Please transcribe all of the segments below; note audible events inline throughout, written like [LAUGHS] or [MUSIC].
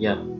yeah.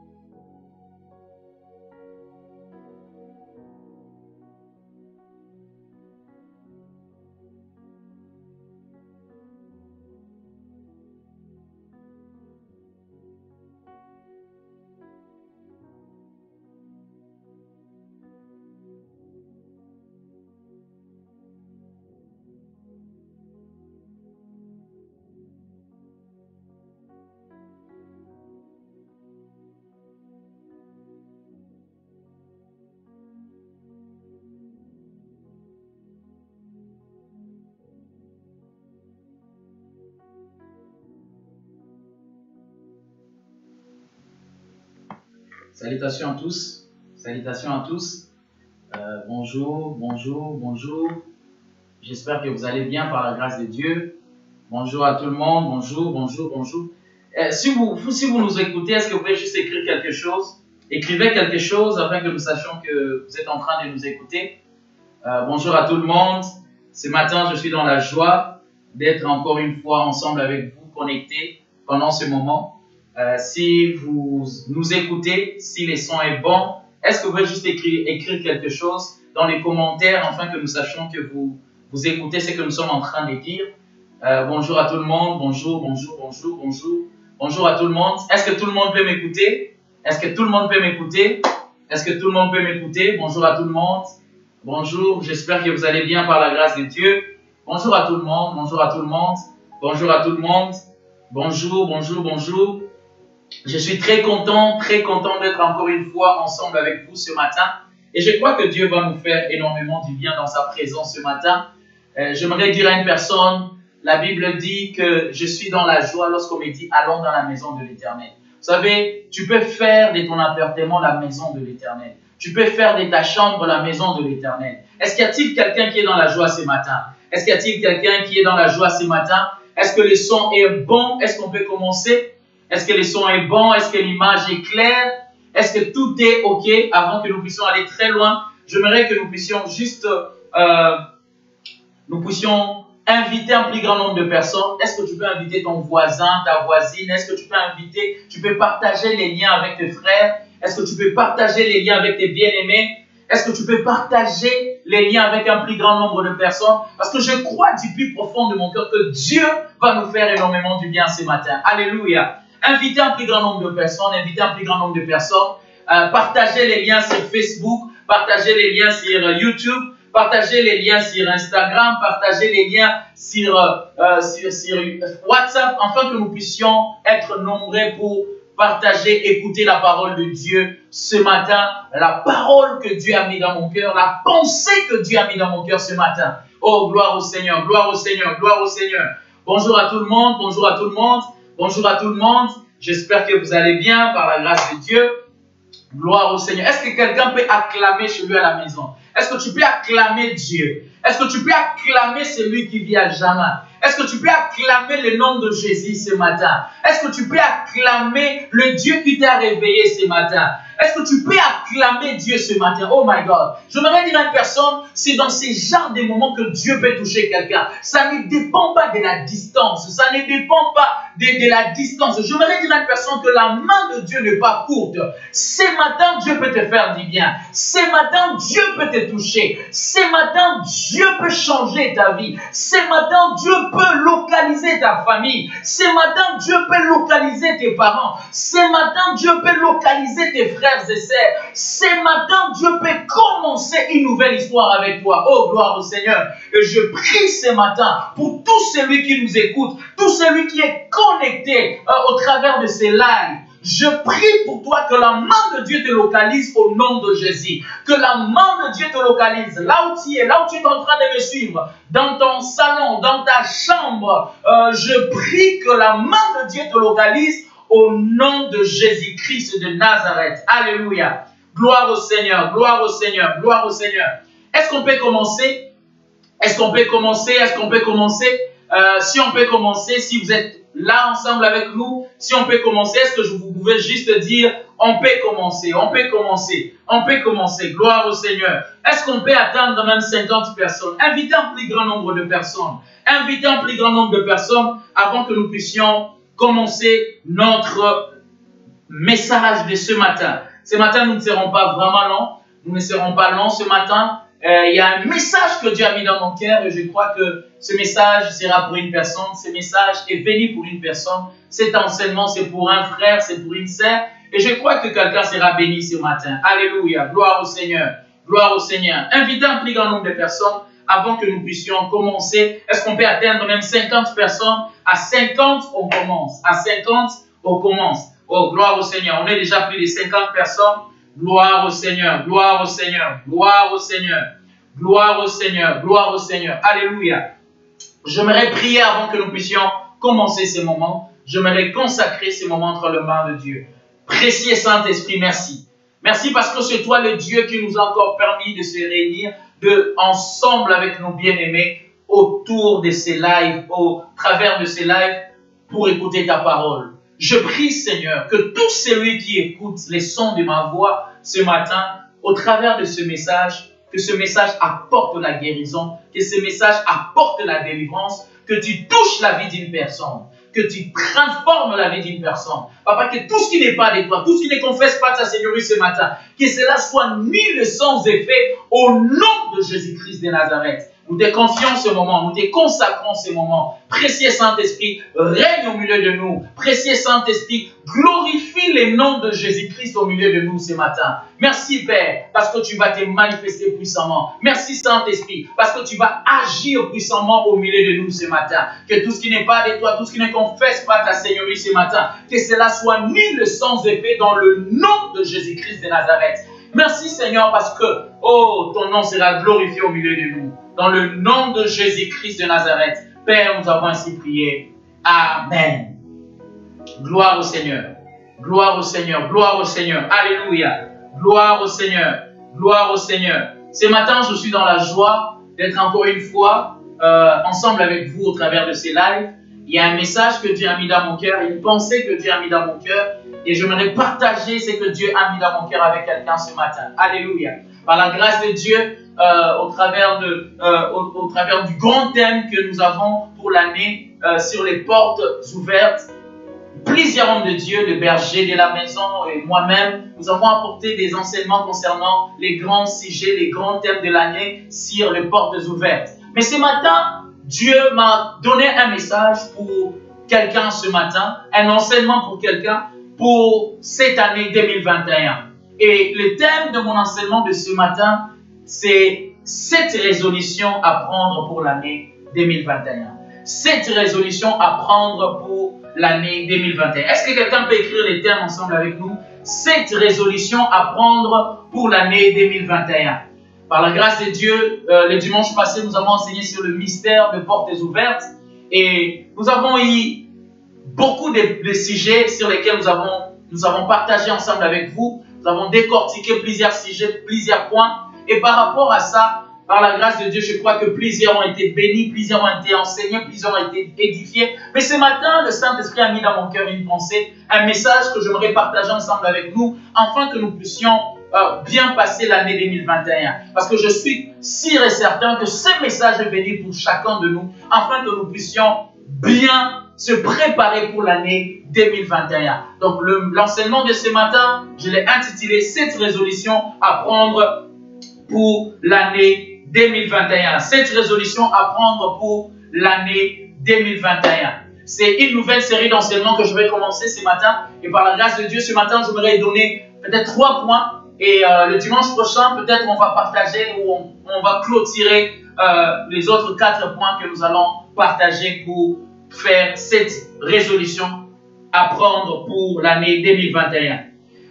Salutations à tous. Salutations à tous. Euh, bonjour, bonjour, bonjour. J'espère que vous allez bien par la grâce de Dieu. Bonjour à tout le monde. Bonjour, bonjour, bonjour. Euh, si, vous, si vous nous écoutez, est-ce que vous pouvez juste écrire quelque chose? Écrivez quelque chose afin que nous sachions que vous êtes en train de nous écouter. Euh, bonjour à tout le monde. Ce matin, je suis dans la joie d'être encore une fois ensemble avec vous, connectés pendant ce moment. Euh, si vous nous écoutez, si les sons est bon, est-ce que vous pouvez juste écrire, écrire quelque chose dans les commentaires afin que nous sachions que vous, vous écoutez ce que nous sommes en train de dire? Euh, Bonjour à tout le monde, bonjour, bonjour, bonjour, bonjour. Bonjour à tout le monde. Est-ce que tout le monde peut m'écouter? Est-ce que tout le monde peut m'écouter? Est-ce que tout le monde peut m'écouter? Bonjour à tout le monde. Bonjour, j'espère que vous allez bien par la grâce de Dieu. Bonjour à tout le monde, bonjour à tout le monde. Bonjour à tout le monde. Bonjour, bonjour, bonjour. Je suis très content, très content d'être encore une fois ensemble avec vous ce matin. Et je crois que Dieu va nous faire énormément du bien dans sa présence ce matin. Euh, J'aimerais dire à une personne, la Bible dit que je suis dans la joie lorsqu'on me dit allons dans la maison de l'Éternel. Vous savez, tu peux faire de ton appartement la maison de l'Éternel. Tu peux faire de ta chambre la maison de l'Éternel. Est-ce qu'il y a-t-il quelqu'un qui est dans la joie ce matin? Est-ce qu'il y a-t-il quelqu'un qui est dans la joie ce matin? Est-ce que le son est bon? Est-ce qu'on peut commencer? Est-ce que le son est bon? Est-ce que l'image est claire? Est-ce que tout est OK? Avant que nous puissions aller très loin J'aimerais que nous puissions juste, euh, nous puissions inviter un plus grand nombre de personnes. Est-ce que tu peux inviter ton voisin, ta voisine? Est-ce que tu peux inviter, tu peux partager les liens avec tes frères? Est-ce que tu peux partager les liens avec tes bien-aimés? Est-ce que tu peux partager les liens avec un plus grand nombre de personnes? Parce que je crois du plus profond de mon cœur que Dieu va nous faire énormément du bien ce matin. Alléluia. Invitez un plus grand nombre de personnes, invitez un plus grand nombre de personnes. Euh, partagez les liens sur Facebook, partagez les liens sur YouTube, partagez les liens sur Instagram, partagez les liens sur, euh, sur, sur, WhatsApp, afin que nous puissions être nombreux pour partager, écouter la parole de Dieu ce matin, la parole que Dieu a mis dans mon cœur, la pensée que Dieu a mis dans mon cœur ce matin. Oh, gloire au Seigneur, gloire au Seigneur, gloire au Seigneur. Bonjour à tout le monde, bonjour à tout le monde, bonjour à tout le monde. J'espère que vous allez bien par la grâce de Dieu. Gloire au Seigneur. Est-ce que quelqu'un peut acclamer chez lui à la maison? Est-ce que tu peux acclamer Dieu? Est-ce que tu peux acclamer celui qui vit à jamais Est-ce que tu peux acclamer le nom de Jésus ce matin? Est-ce que tu peux acclamer le Dieu qui t'a réveillé ce matin? Est-ce que tu peux acclamer Dieu ce matin? Oh my God. Je voudrais dire à une personne, c'est dans ces genres de moments que Dieu peut toucher quelqu'un. Ça ne dépend pas de la distance. Ça ne dépend pas de, de la distance. Je voudrais dire à une personne que la main de Dieu n'est pas courte. Ce matin, Dieu peut te faire du bien. Ce matin, Dieu peut te toucher. Ce matin, Dieu peut changer ta vie. Ce matin, Dieu peut localiser ta famille. Ce matin, Dieu peut localiser tes parents. Ce matin, Dieu peut localiser tes frères et sœurs, ce matin, Dieu peut commencer une nouvelle histoire avec toi. Oh, gloire au Seigneur. Et je prie ce matin pour tout celui qui nous écoute, tout celui qui est connecté euh, au travers de ces lives. Je prie pour toi que la main de Dieu te localise au nom de Jésus. Que la main de Dieu te localise là où tu es, là où tu es en train de me suivre, dans ton salon, dans ta chambre. Euh, je prie que la main de Dieu te localise au nom de Jésus-Christ de Nazareth. Alléluia. Gloire au Seigneur, gloire au Seigneur, gloire au Seigneur. Est-ce qu'on peut commencer? Est-ce qu'on peut commencer? Est-ce qu'on peut commencer? Euh, Si on peut commencer, si vous êtes là ensemble avec nous, si on peut commencer, est-ce que vous pouvez juste dire, on peut commencer, on peut commencer, on peut commencer, gloire au Seigneur. Est-ce qu'on peut atteindre même 50 personnes? Invitez un plus grand nombre de personnes. Invitez un plus grand nombre de personnes avant que nous puissions commencer notre message de ce matin. Ce matin, nous ne serons pas vraiment longs. Nous ne serons pas longs ce matin. Euh, il y a un message que Dieu a mis dans mon cœur et je crois que ce message sera pour une personne. Ce message est béni pour une personne. Cet enseignement, c'est pour un frère, c'est pour une sœur. Et je crois que quelqu'un sera béni ce matin. Alléluia. Gloire au Seigneur. Gloire au Seigneur. Invitez un plus grand nombre de personnes avant que nous puissions commencer. Est-ce qu'on peut atteindre même 50 personnes? À 50, on commence. À 50, on commence. Oh, gloire au Seigneur. On est déjà plus de 50 personnes. Gloire au Seigneur. Gloire au Seigneur. Gloire au Seigneur. Gloire au Seigneur. Gloire au Seigneur. Alléluia. J'aimerais prier avant que nous puissions commencer ces moments. J'aimerais consacrer ces moments entre les mains de Dieu. Précieux Saint-Esprit, merci. Merci parce que c'est toi le Dieu qui nous a encore permis de se réunir de, ensemble avec nos bien-aimés autour de ces lives, au travers de ces lives pour écouter ta parole. Je prie Seigneur que tout celui qui écoute les sons de ma voix ce matin, au travers de ce message, que ce message apporte la guérison, que ce message apporte la délivrance, que tu touches la vie d'une personne, que tu transformes la vie d'une personne. Papa, que tout ce qui n'est pas de toi, tout ce qui ne confesse pas ta Seigneurie ce matin, que cela soit nul sans effet au nom de Jésus-Christ de Nazareth. Nous te confions ce moment, nous te consacrons ce moment. Précieux Saint-Esprit, règne au milieu de nous. Précieux Saint-Esprit, glorifie les noms de Jésus-Christ au milieu de nous ce matin. Merci Père, parce que tu vas te manifester puissamment. Merci Saint-Esprit, parce que tu vas agir puissamment au milieu de nous ce matin. Que tout ce qui n'est pas de toi, tout ce qui ne confesse pas ta Seigneurie ce matin, que cela soit le sans effet dans le nom de Jésus-Christ de Nazareth. Merci Seigneur parce que, oh, ton nom sera glorifié au milieu de nous. Dans le nom de Jésus-Christ de Nazareth, Père, nous avons ainsi prié. Amen. Gloire au Seigneur. Gloire au Seigneur. Gloire au Seigneur. Alléluia. Gloire au Seigneur. Gloire au Seigneur. Ce matin, je suis dans la joie d'être encore une fois euh, ensemble avec vous au travers de ces lives. Il y a un message que Dieu a mis dans mon cœur, une pensée que Dieu a mis dans mon cœur, et j'aimerais partager ce que Dieu a mis dans mon cœur avec quelqu'un ce matin. Alléluia. Par la grâce de Dieu, euh, au, travers de, euh, au, travers du grand thème que nous avons pour l'année euh, sur les portes ouvertes. Plusieurs hommes de Dieu, le berger de la maison et moi-même, nous avons apporté des enseignements concernant les grands sujets, les grands thèmes de l'année sur les portes ouvertes. Mais ce matin, Dieu m'a donné un message pour quelqu'un ce matin, un enseignement pour quelqu'un pour cette année 2021. Et le thème de mon enseignement de ce matin, c'est cette résolution à prendre pour l'année 2021. Cette résolution à prendre pour l'année 2021. Est-ce que quelqu'un peut écrire les termes ensemble avec nous? Cette résolution à prendre pour l'année 2021. Par la grâce de Dieu, euh, le dimanche passé, nous avons enseigné sur le mystère de portes ouvertes et nous avons eu beaucoup de, sujets sur lesquels nous avons, nous avons partagé ensemble avec vous. Nous avons décortiqué plusieurs sujets, plusieurs points. Et par rapport à ça, par la grâce de Dieu, je crois que plusieurs ont été bénis, plusieurs ont été enseignés, plusieurs ont été édifiés. Mais ce matin, le Saint-Esprit a mis dans mon cœur une pensée, un message que j'aimerais partager ensemble avec nous, afin que nous puissions euh, bien passer l'année 2021. Parce que je suis sûr et certain que ce message est béni pour chacun de nous, afin que nous puissions bien se préparer pour l'année 2021. Donc l'enseignement de ce matin, je l'ai intitulé Cette résolution à prendre pour l'année 2021. Cette résolution à prendre pour l'année 2021. C'est une nouvelle série d'enseignements que je vais commencer ce matin. Et par la grâce de Dieu, ce matin, je voudrais donner peut-être trois points. Et euh, le dimanche prochain, peut-être on va partager ou on, va clôturer euh, les autres quatre points que nous allons partager pour faire cette résolution à prendre pour l'année 2021.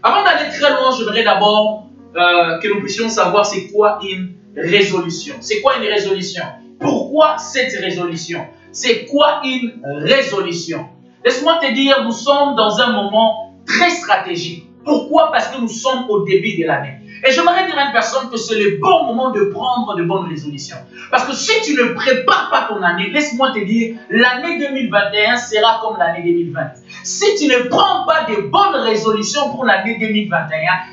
Avant d'aller très loin, je voudrais d'abord euh, que nous puissions savoir c'est quoi une résolution. C'est quoi une résolution? Pourquoi cette résolution? C'est quoi une résolution? Laisse-moi te dire, nous sommes dans un moment très stratégique. Pourquoi? Parce que nous sommes au début de l'année. Et j'aimerais dire à une personne que c'est le bon moment de prendre de bonnes résolutions. Parce que si tu ne prépares pas ton année, laisse-moi te dire, l'année 2021 sera comme l'année 2020. Si tu ne prends pas de bonnes résolutions pour l'année 2021,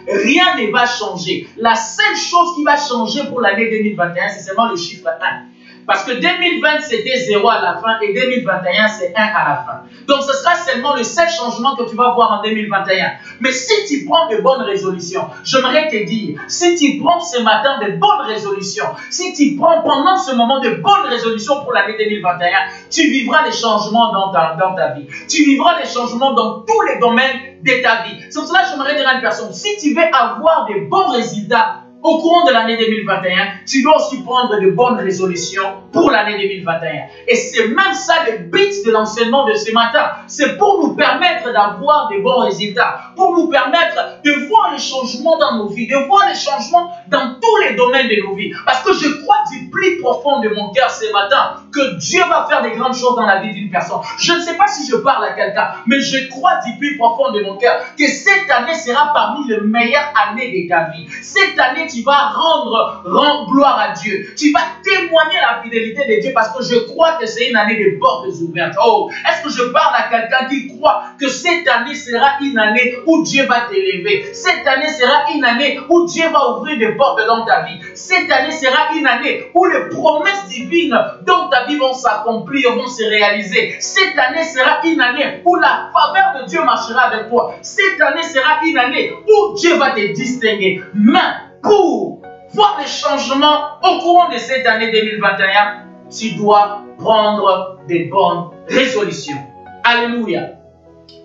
rien ne va changer. La seule chose qui va changer pour l'année 2021, c'est seulement le chiffre 1. Parce que 2020, c'était 0 à la fin et 2021, c'est 1 à la fin. Donc, ce sera seulement le seul changement que tu vas voir en 2021. Mais si tu prends de bonnes résolutions, j'aimerais te dire, si tu prends ce matin de bonnes résolutions, si tu prends pendant ce moment de bonnes résolutions pour l'année 2021, tu vivras les changements dans ta, dans ta vie. Tu vivras les changements dans tous les domaines de ta vie. C'est pour cela que j'aimerais dire à une personne, si tu veux avoir de bons résultats au courant de l'année 2021, tu dois aussi prendre de bonnes résolutions pour l'année 2021. Et c'est même ça le but de l'enseignement de ce matin. C'est pour nous permettre d'avoir de bons résultats, pour nous permettre de voir les changements dans nos vies, de voir les changements dans tous les domaines de nos vies. Parce que je crois du plus profond de mon cœur ce matin que Dieu va faire des grandes choses dans la vie d'une personne. Je ne sais pas si je parle à quelqu'un, mais je crois du plus profond de mon cœur que cette année sera parmi les meilleures années de ta vie. Cette année, tu vas rendre, gloire à Dieu. Tu vas témoigner la fidélité de Dieu parce que je crois que c'est une année de portes ouvertes. Oh, est-ce que je parle à quelqu'un qui croit que cette année sera une année où Dieu va t'élever Cette année sera une année où Dieu va ouvrir des portes dans ta vie. Cette année sera une année où les promesses divines dans ta vie vont s'accomplir, vont se réaliser. Cette année sera une année où la faveur de Dieu marchera avec toi. Cette année sera une année où Dieu va te distinguer. Mais pour voir les changements au courant de cette année 2021, tu dois prendre des bonnes résolutions. Alléluia.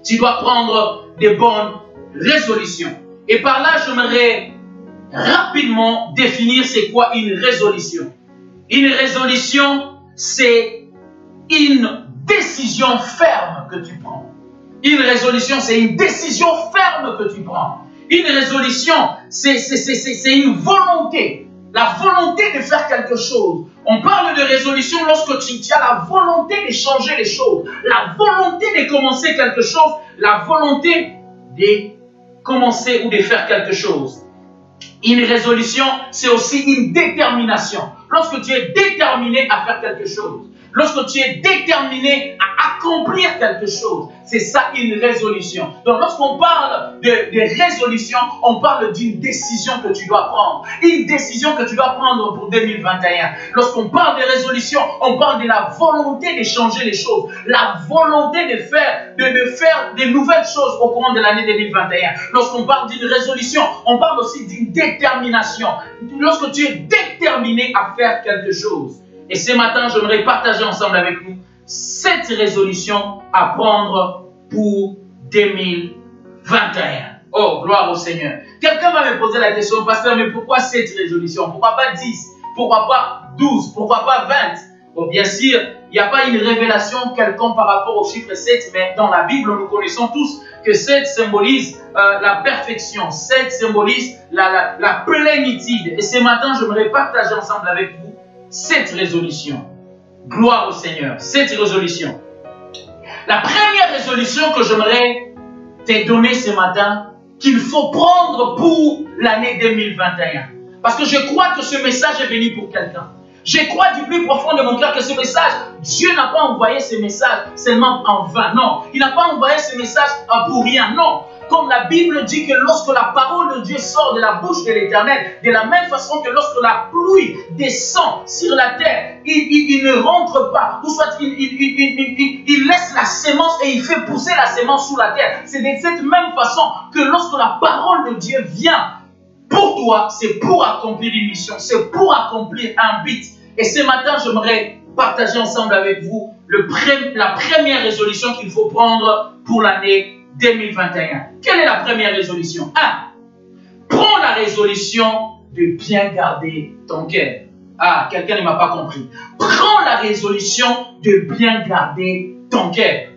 Tu dois prendre des bonnes résolutions. Et par là, j'aimerais rapidement définir c'est quoi une résolution. Une résolution, c'est une décision ferme que tu prends. Une résolution, c'est une décision ferme que tu prends. Une résolution, c'est une volonté. La volonté de faire quelque chose. On parle de résolution lorsque tu, as la volonté de changer les choses. La volonté de commencer quelque chose. La volonté de commencer ou de faire quelque chose. Une résolution, c'est aussi une détermination. Lorsque tu es déterminé à faire quelque chose. Lorsque tu es déterminé à accomplir quelque chose, c'est ça une résolution. Donc lorsqu'on parle de, résolution, on parle d'une décision que tu dois prendre. Une décision que tu dois prendre pour 2021. Lorsqu'on parle de résolution, on parle de la volonté de changer les choses. La volonté de faire, de, faire de nouvelles choses au courant de l'année 2021. Lorsqu'on parle d'une résolution, on parle aussi d'une détermination. Lorsque tu es déterminé à faire quelque chose. Et ce matin, j'aimerais partager ensemble avec vous cette résolution à prendre pour 2021. Oh, gloire au Seigneur. Quelqu'un va me poser la question, pasteur, mais pourquoi cette résolution Pourquoi pas 10 Pourquoi pas 12 Pourquoi pas 20 Bon, bien sûr, il n'y a pas une révélation quelconque par rapport au chiffre 7, mais dans la Bible, nous connaissons tous que 7 symbolise euh, la perfection, 7 symbolise la, la plénitude. Et ce matin, j'aimerais partager ensemble avec vous cette résolution. Gloire au Seigneur, cette résolution. La première résolution que j'aimerais te donner ce matin, qu'il faut prendre pour l'année 2021. Parce que je crois que ce message est venu pour quelqu'un. Je crois du plus profond de mon cœur que ce message, Dieu n'a pas envoyé ce message seulement en vain. Non, il n'a pas envoyé ce message pour rien. Non, comme la Bible dit que lorsque la parole de Dieu sort de la bouche de l'Éternel, de la même façon que lorsque la pluie descend sur la terre, il, ne rentre pas, ou soit il, laisse la sémence et il fait pousser la sémence sous la terre. C'est de cette même façon que lorsque la parole de Dieu vient pour toi, c'est pour accomplir une mission, c'est pour accomplir un but. Et ce matin, j'aimerais partager ensemble avec vous la première résolution qu'il faut prendre pour l'année 2021. Quelle est la première résolution? 1. Prends la résolution de bien garder ton cœur. Ah, quelqu'un ne m'a pas compris. Prends la résolution de bien garder ton cœur.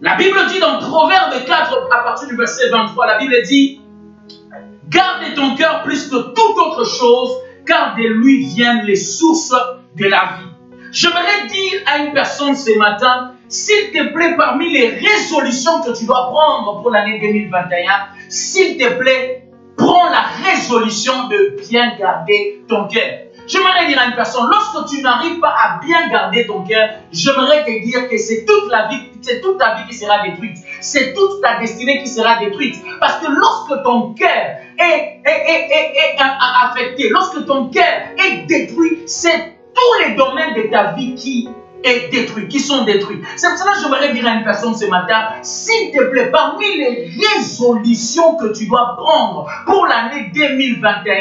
La Bible dit dans Proverbe 4, à partir du verset 23, la Bible dit Garde ton cœur plus que toute autre chose, car de lui viennent les sources de la vie. J'aimerais dire à une personne ce matin, s'il te plaît, parmi les résolutions que tu dois prendre pour l'année 2021, s'il te plaît, prends la résolution de bien garder ton cœur. J'aimerais dire à une personne, lorsque tu n'arrives pas à bien garder ton cœur, j'aimerais te dire que c'est toute ta vie qui sera détruite. C'est toute ta destinée qui sera détruite. Parce que lorsque ton cœur est, est, affecté, lorsque ton cœur est détruit, c'est tous les domaines de ta vie qui est détruit, qui sont détruits. C'est pour cela que j'aimerais dire à une personne ce matin, s'il te plaît, parmi les résolutions que tu dois prendre pour l'année 2021,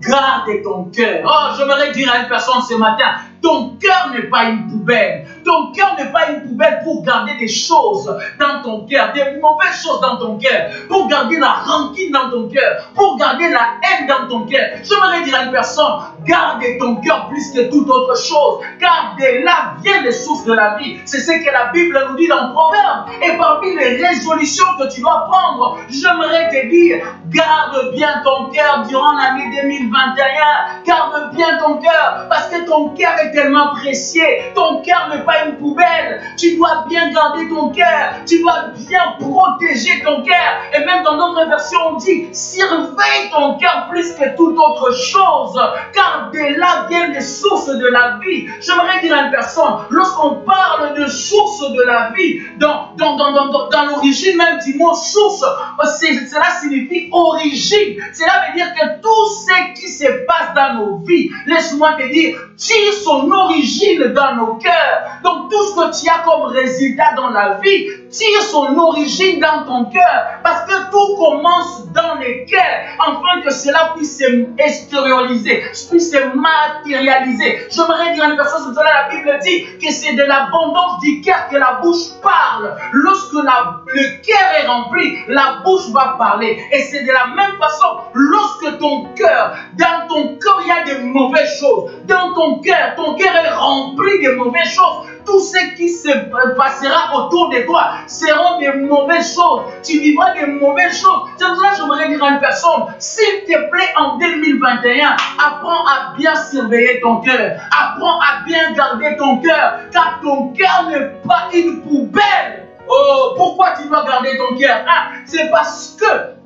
garde ton cœur. Oh, j'aimerais dire à une personne ce matin, Ton cœur n'est pas une poubelle. Ton cœur n'est pas une poubelle pour garder des choses dans ton cœur, des mauvaises choses dans ton cœur, pour garder la rancune dans ton cœur, pour garder la haine dans ton cœur. J'aimerais dire à une personne, garde ton cœur plus que toute autre chose, car de là viennent les sources de la vie. C'est ce que la Bible nous dit dans Proverbe. Et parmi les résolutions que tu dois prendre, j'aimerais te dire, garde bien ton cœur durant l'année 2021. Garde bien ton cœur, parce que ton cœur est tellement précieux. Ton cœur n'est pas une poubelle. Tu dois bien garder ton cœur. Tu dois bien protéger ton cœur. Et même dans notre version, on dit, surveille ton cœur plus que toute autre chose. Car de là viennent les sources de la vie. J'aimerais dire à une personne, lorsqu'on parle de source de la vie, dans, dans, dans, dans, dans l'origine même du mot source, cela signifie origine. Cela veut dire que tout ce qui se passe dans nos vies, laisse-moi te dire, tire son origine dans nos cœurs. Donc tout ce que tu as comme résultat dans la vie, tire son origine dans ton cœur. Parce que tout commence dans les cœurs, afin que cela puisse extérioriser, puisse se matérialiser. J'aimerais dire à une personne, c'est cela la Bible dit que c'est de l'abondance du cœur que la bouche parle. Lorsque le cœur est rempli, la bouche va parler. Et c'est de la même façon, lorsque ton cœur, dans ton cœur, il y a des mauvaises choses. Dans ton cœur, ton cœur est rempli de mauvaises choses tout ce qui se passera autour de toi seront des mauvaises choses. Tu vivras des mauvaises choses. C'est pour cela que j'aimerais dire à une personne, s'il te plaît, en 2021, apprends à bien surveiller ton cœur. Apprends à bien garder ton cœur, car ton cœur n'est pas une poubelle. Oh, pourquoi tu dois garder ton cœur ah, C'est parce que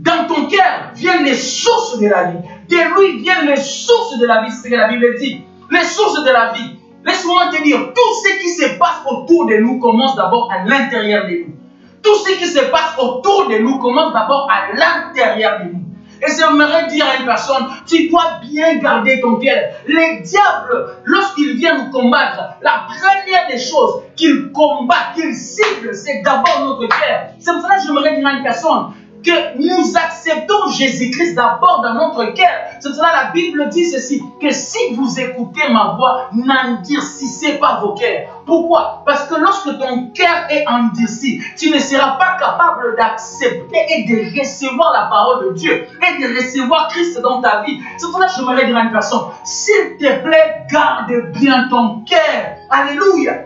dans ton cœur viennent les sources de la vie. De lui viennent les sources de la vie. C'est ce que la Bible dit. Les sources de la vie. Laisse-moi te dire, tout ce qui se passe autour de nous commence d'abord à l'intérieur de nous. Tout ce qui se passe autour de nous commence d'abord à l'intérieur de nous. Et j'aimerais dire à une personne, tu dois bien garder ton cœur. Les diables, lorsqu'ils viennent nous combattre, la première des choses qu'ils combattent, qu'ils ciblent, c'est d'abord notre cœur. C'est pour cela que j'aimerais dire à une personne, que nous acceptons Jésus-Christ d'abord dans notre cœur. C'est cela la Bible dit ceci, que si vous écoutez ma voix, n'endurcissez pas vos cœurs. Pourquoi? Parce que lorsque ton cœur est endurci, tu ne seras pas capable d'accepter et de recevoir la parole de Dieu et de recevoir Christ dans ta vie. C'est pour cela que je me dire à une personne, s'il te plaît, garde bien ton cœur. Alléluia.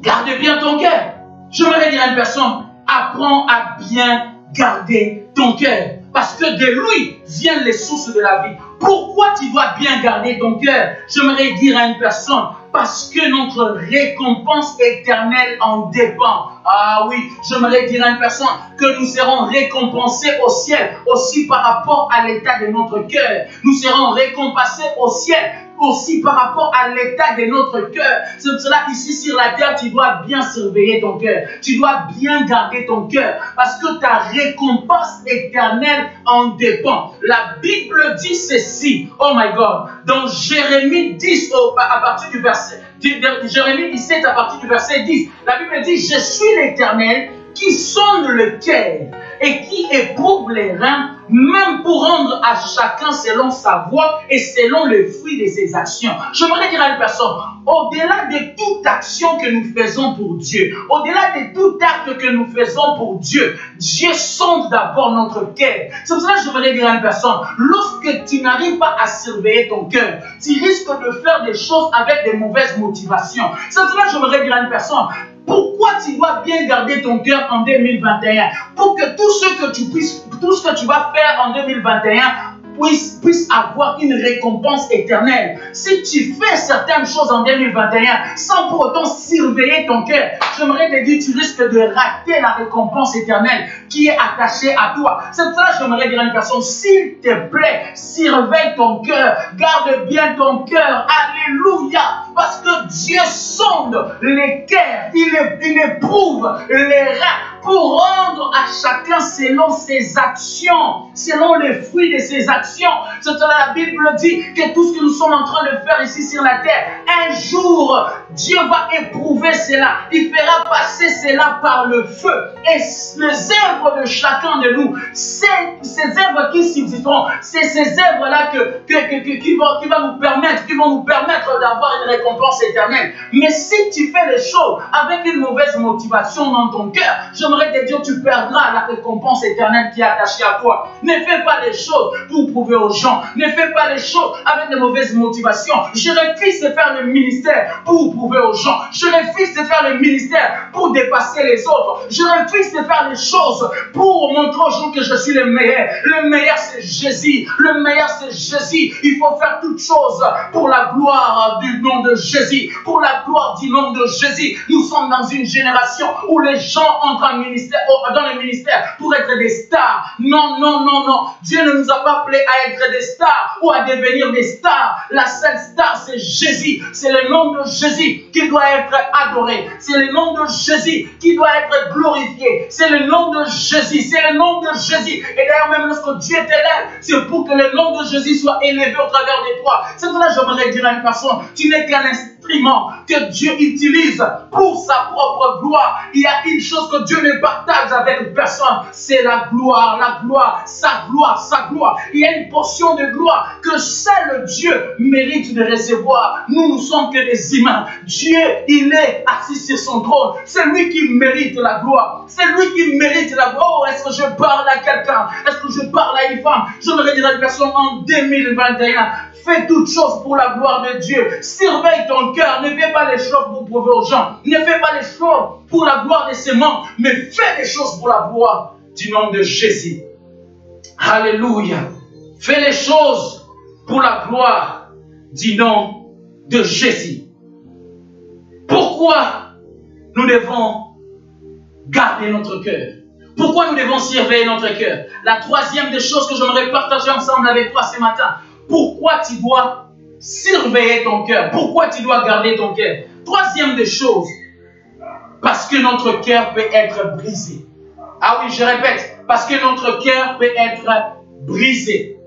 Garde bien ton cœur. Je me dire à une personne, apprends à bien garder ton cœur. Parce que de lui viennent les sources de la vie. Pourquoi tu dois bien garder ton cœur? J'aimerais dire à une personne, parce que notre récompense éternelle en dépend. Ah oui, j'aimerais dire à une personne que nous serons récompensés au ciel aussi par rapport à l'état de notre cœur. Nous serons récompensés au ciel aussi par rapport à l'état de notre cœur. C'est pour cela ici sur la terre, tu dois bien surveiller ton cœur. Tu dois bien garder ton cœur parce que ta récompense éternelle en dépend. La Bible dit ceci, oh my God, dans Jérémie 10 à partir du verset, Jérémie 17 à partir du verset 10, la Bible dit, je suis l'éternel qui sonde le cœur et qui éprouve les reins, même pour rendre à chacun selon sa voie et selon le fruit de ses actions. J'aimerais dire à une personne, au-delà de toute action que nous faisons pour Dieu, au-delà de tout acte que nous faisons pour Dieu, Dieu sonde d'abord notre cœur. C'est pour ça que j'aimerais dire à une personne, lorsque tu n'arrives pas à surveiller ton cœur, tu risques de faire des choses avec des mauvaises motivations. C'est pour ça que j'aimerais dire à une personne, pourquoi tu dois bien garder ton cœur en 2021 Pour que tout ce que tu puisses, tout ce que tu vas faire en 2021 puisse, avoir une récompense éternelle. Si tu fais certaines choses en 2021 sans pour autant surveiller ton cœur, j'aimerais te dire, tu risques de rater la récompense éternelle qui est attachée à toi. C'est pour cela que j'aimerais dire à une personne, s'il te plaît, surveille ton cœur, garde bien ton cœur. Alléluia. Parce que Dieu sonde les cœurs, il, il éprouve les reins pour rendre à chacun selon ses actions, selon les fruits de ses actions. C'est la Bible dit que tout ce que nous sommes en train de faire ici sur la terre, un jour, Dieu va éprouver cela. Il fera passer cela par le feu. Et les œuvres de chacun de nous, c'est ces œuvres qui subsisteront, c'est ces œuvres-là que, qui, vont, qui vont nous permettre, qui vont nous permettre d'avoir une récompense éternelle. Mais si tu fais les choses avec une mauvaise motivation dans ton cœur, j'aimerais te dire, tu perdras la récompense éternelle qui est attachée à toi. Ne fais pas les choses pour prouver aux gens. Ne fais pas les choses avec de mauvaises motivations. Je refuse de faire le ministère pour prouver aux gens. Je refuse de faire le ministère pour dépasser les autres. Je refuse de faire les choses pour montrer aux gens que je suis le meilleur. Le meilleur, c'est Jésus. Le meilleur, c'est Jésus. Il faut faire toutes choses pour la gloire du nom de Jésus. Pour la gloire du nom de Jésus. Nous sommes dans une génération où les gens entrent dans le ministère pour être des stars. Non, non, non, non. Dieu ne nous a pas appelés à être des stars ou à devenir des stars. La seule star, c'est Jésus. C'est le nom de Jésus qui doit être adoré. C'est le nom de Jésus qui doit être glorifié. C'est le nom de Jésus. C'est le nom de Jésus. Et d'ailleurs, même lorsque Dieu t'élève, c'est pour que le nom de Jésus soit élevé au travers de toi. C'est là que j'aimerais dire à une personne, tu n'es qu'un que Dieu utilise pour sa propre gloire. Il y a une chose que Dieu ne partage avec personne, c'est la gloire, la gloire, sa gloire, sa gloire. Il y a une portion de gloire que seul Dieu mérite de recevoir. Nous, nous sommes que des humains. Dieu, il est assis sur son trône. C'est lui qui mérite la gloire. C'est lui qui mérite la gloire. Oh, est-ce que je parle à quelqu'un? Est-ce que je parle à une femme? Je me dire à une personne en 2021, fais toutes choses pour la gloire de Dieu. Surveille ton cœur. Ne fais pas les choses pour prouver aux gens. Ne fais pas les choses pour la gloire de ses membres, mais fais les choses pour la gloire du nom de Jésus. Alléluia. Fais les choses pour la gloire du nom de Jésus. Pourquoi nous devons garder notre cœur? Pourquoi nous devons surveiller notre cœur? La troisième des choses que j'aimerais partager ensemble avec toi ce matin. Pourquoi tu dois surveiller ton cœur? Pourquoi tu dois garder ton cœur? Troisième des choses, parce que notre cœur peut être brisé. Ah oui, je répète, parce que notre cœur peut être brisé.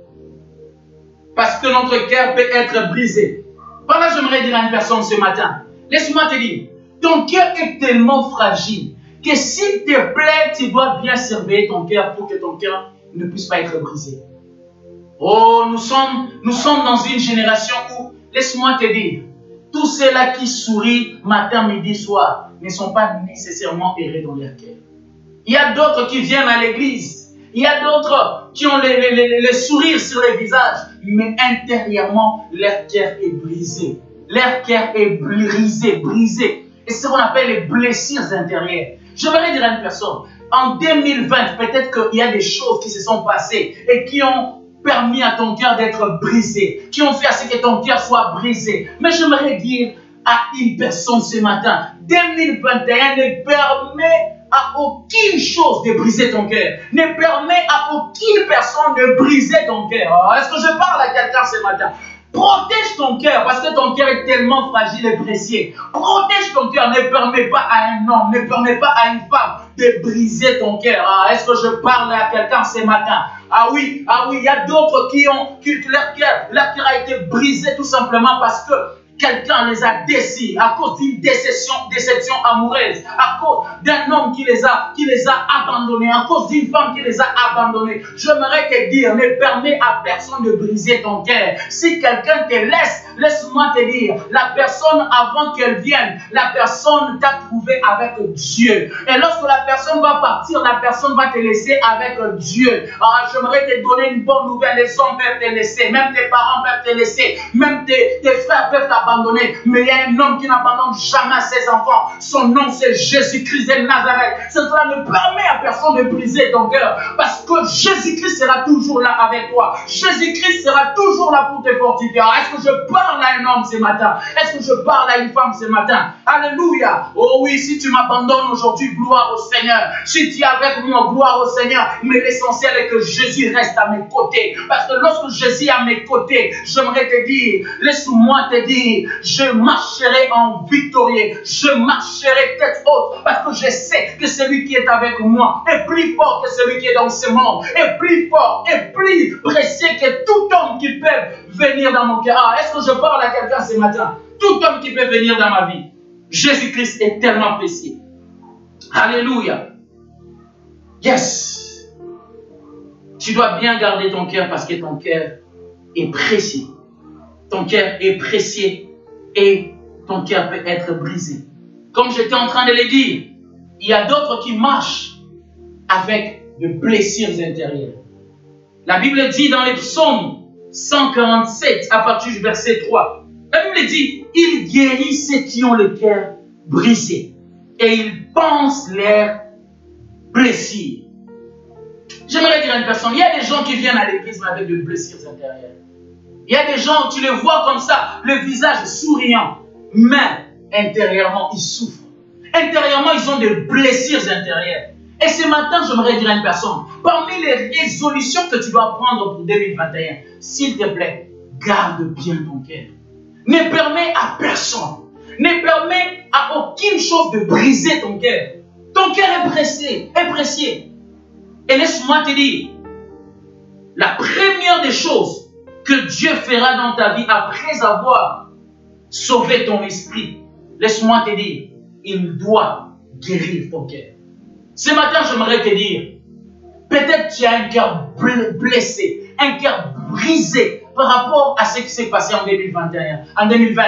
Parce que notre cœur peut être brisé. Voilà, j'aimerais dire à une personne ce matin, laisse-moi te dire, ton cœur est tellement fragile que s'il te plaît, tu dois bien surveiller ton cœur pour que ton cœur ne puisse pas être brisé. Oh, nous sommes, nous sommes dans une génération où, laisse-moi te dire, tous ceux-là qui sourient matin, midi, soir ne sont pas nécessairement errés dans leur cœur. Il y a d'autres qui viennent à l'église. Il y a d'autres qui ont les, les, sourires sur les visages, mais intérieurement, leur cœur est brisé. Leur cœur est brisé, brisé. Et c'est ce qu'on appelle les blessures intérieures. Je voudrais dire à une personne, en 2020, peut-être qu'il y a des choses qui se sont passées et qui ont permis à ton cœur d'être brisé, qui ont fait à ce que ton cœur soit brisé. Mais j'aimerais dire à une personne ce matin, 2021 ne permet à aucune chose de briser ton cœur. Ne permet à aucune personne de briser ton cœur. Est-ce que je parle à quelqu'un ce matin? Protège ton cœur parce que ton cœur est tellement fragile et précieux. Protège ton cœur. Ne permet pas à un homme, ne permet pas à une femme de briser ton cœur. Ah, est-ce que je parle à quelqu'un ce matin? Ah oui, ah oui, il y a d'autres qui ont, qui, leur cœur, leur cœur a été brisé tout simplement parce que quelqu'un les a déçus à cause d'une déception, déception amoureuse, à cause d'un homme qui les a, qui les a abandonnés, à cause d'une femme qui les a abandonnés. J'aimerais te dire, ne permets à personne de briser ton cœur. Si quelqu'un te laisse, laisse-moi te dire, la personne avant qu'elle vienne, la personne t'a trouvé avec Dieu. Et lorsque la personne va partir, la personne va te laisser avec Dieu. Alors, j'aimerais te donner une bonne nouvelle. Les hommes peuvent te laisser, même tes parents peuvent te laisser, même tes, tes frères peuvent t'abandonner mais il y a un homme qui n'abandonne jamais ses enfants. Son nom, c'est Jésus-Christ de Nazareth. Cela ne permet à personne de briser ton cœur parce que Jésus-Christ sera toujours là avec toi. Jésus-Christ sera toujours là pour te fortifier. Est-ce que je parle à un homme ce matin Est-ce que je parle à une femme ce matin? Alléluia. Oh oui, si tu m'abandonnes aujourd'hui, gloire au Seigneur. Si tu es avec moi, gloire au Seigneur. Mais l'essentiel est que Jésus reste à mes côtés. Parce que lorsque Jésus est à mes côtés, j'aimerais te dire, laisse-moi te dire. Je marcherai en victorieux. Je marcherai tête haute parce que je sais que celui qui est avec moi est plus fort que celui qui est dans ce monde, est plus fort, est plus précieux que tout homme qui peut venir dans mon cœur. Ah, est-ce que je parle à quelqu'un ce matin Tout homme qui peut venir dans ma vie. Jésus-Christ est tellement précieux. Alléluia. Yes. Tu dois bien garder ton cœur parce que ton cœur est précieux. Ton cœur est précieux et ton cœur peut être brisé. Comme j'étais en train de le dire, il y a d'autres qui marchent avec de blessures intérieures. La Bible dit dans les psaumes 147 à partir du verset 3, la Bible dit, il guérit ceux qui ont le cœur brisé et il pense leurs blessures. J'aimerais dire à une personne, il y a des gens qui viennent à l'église avec de blessures intérieures. Il y a des gens, tu les vois comme ça, le visage souriant, mais intérieurement, ils souffrent. Intérieurement, ils ont des blessures intérieures. Et ce matin, j'aimerais dire à une personne, parmi les résolutions que tu dois prendre pour 2021, s'il te plaît, garde bien ton cœur. Ne permets à personne, ne permets à aucune chose de briser ton cœur. Ton cœur est pressé, est précieux. Et laisse-moi te dire, la première des choses que Dieu fera dans ta vie après avoir sauvé ton esprit, laisse-moi te dire, il doit guérir ton cœur. Ce matin, j'aimerais te dire, peut-être tu as un cœur blessé, un cœur brisé par rapport à ce qui s'est passé en 2021, en 2020.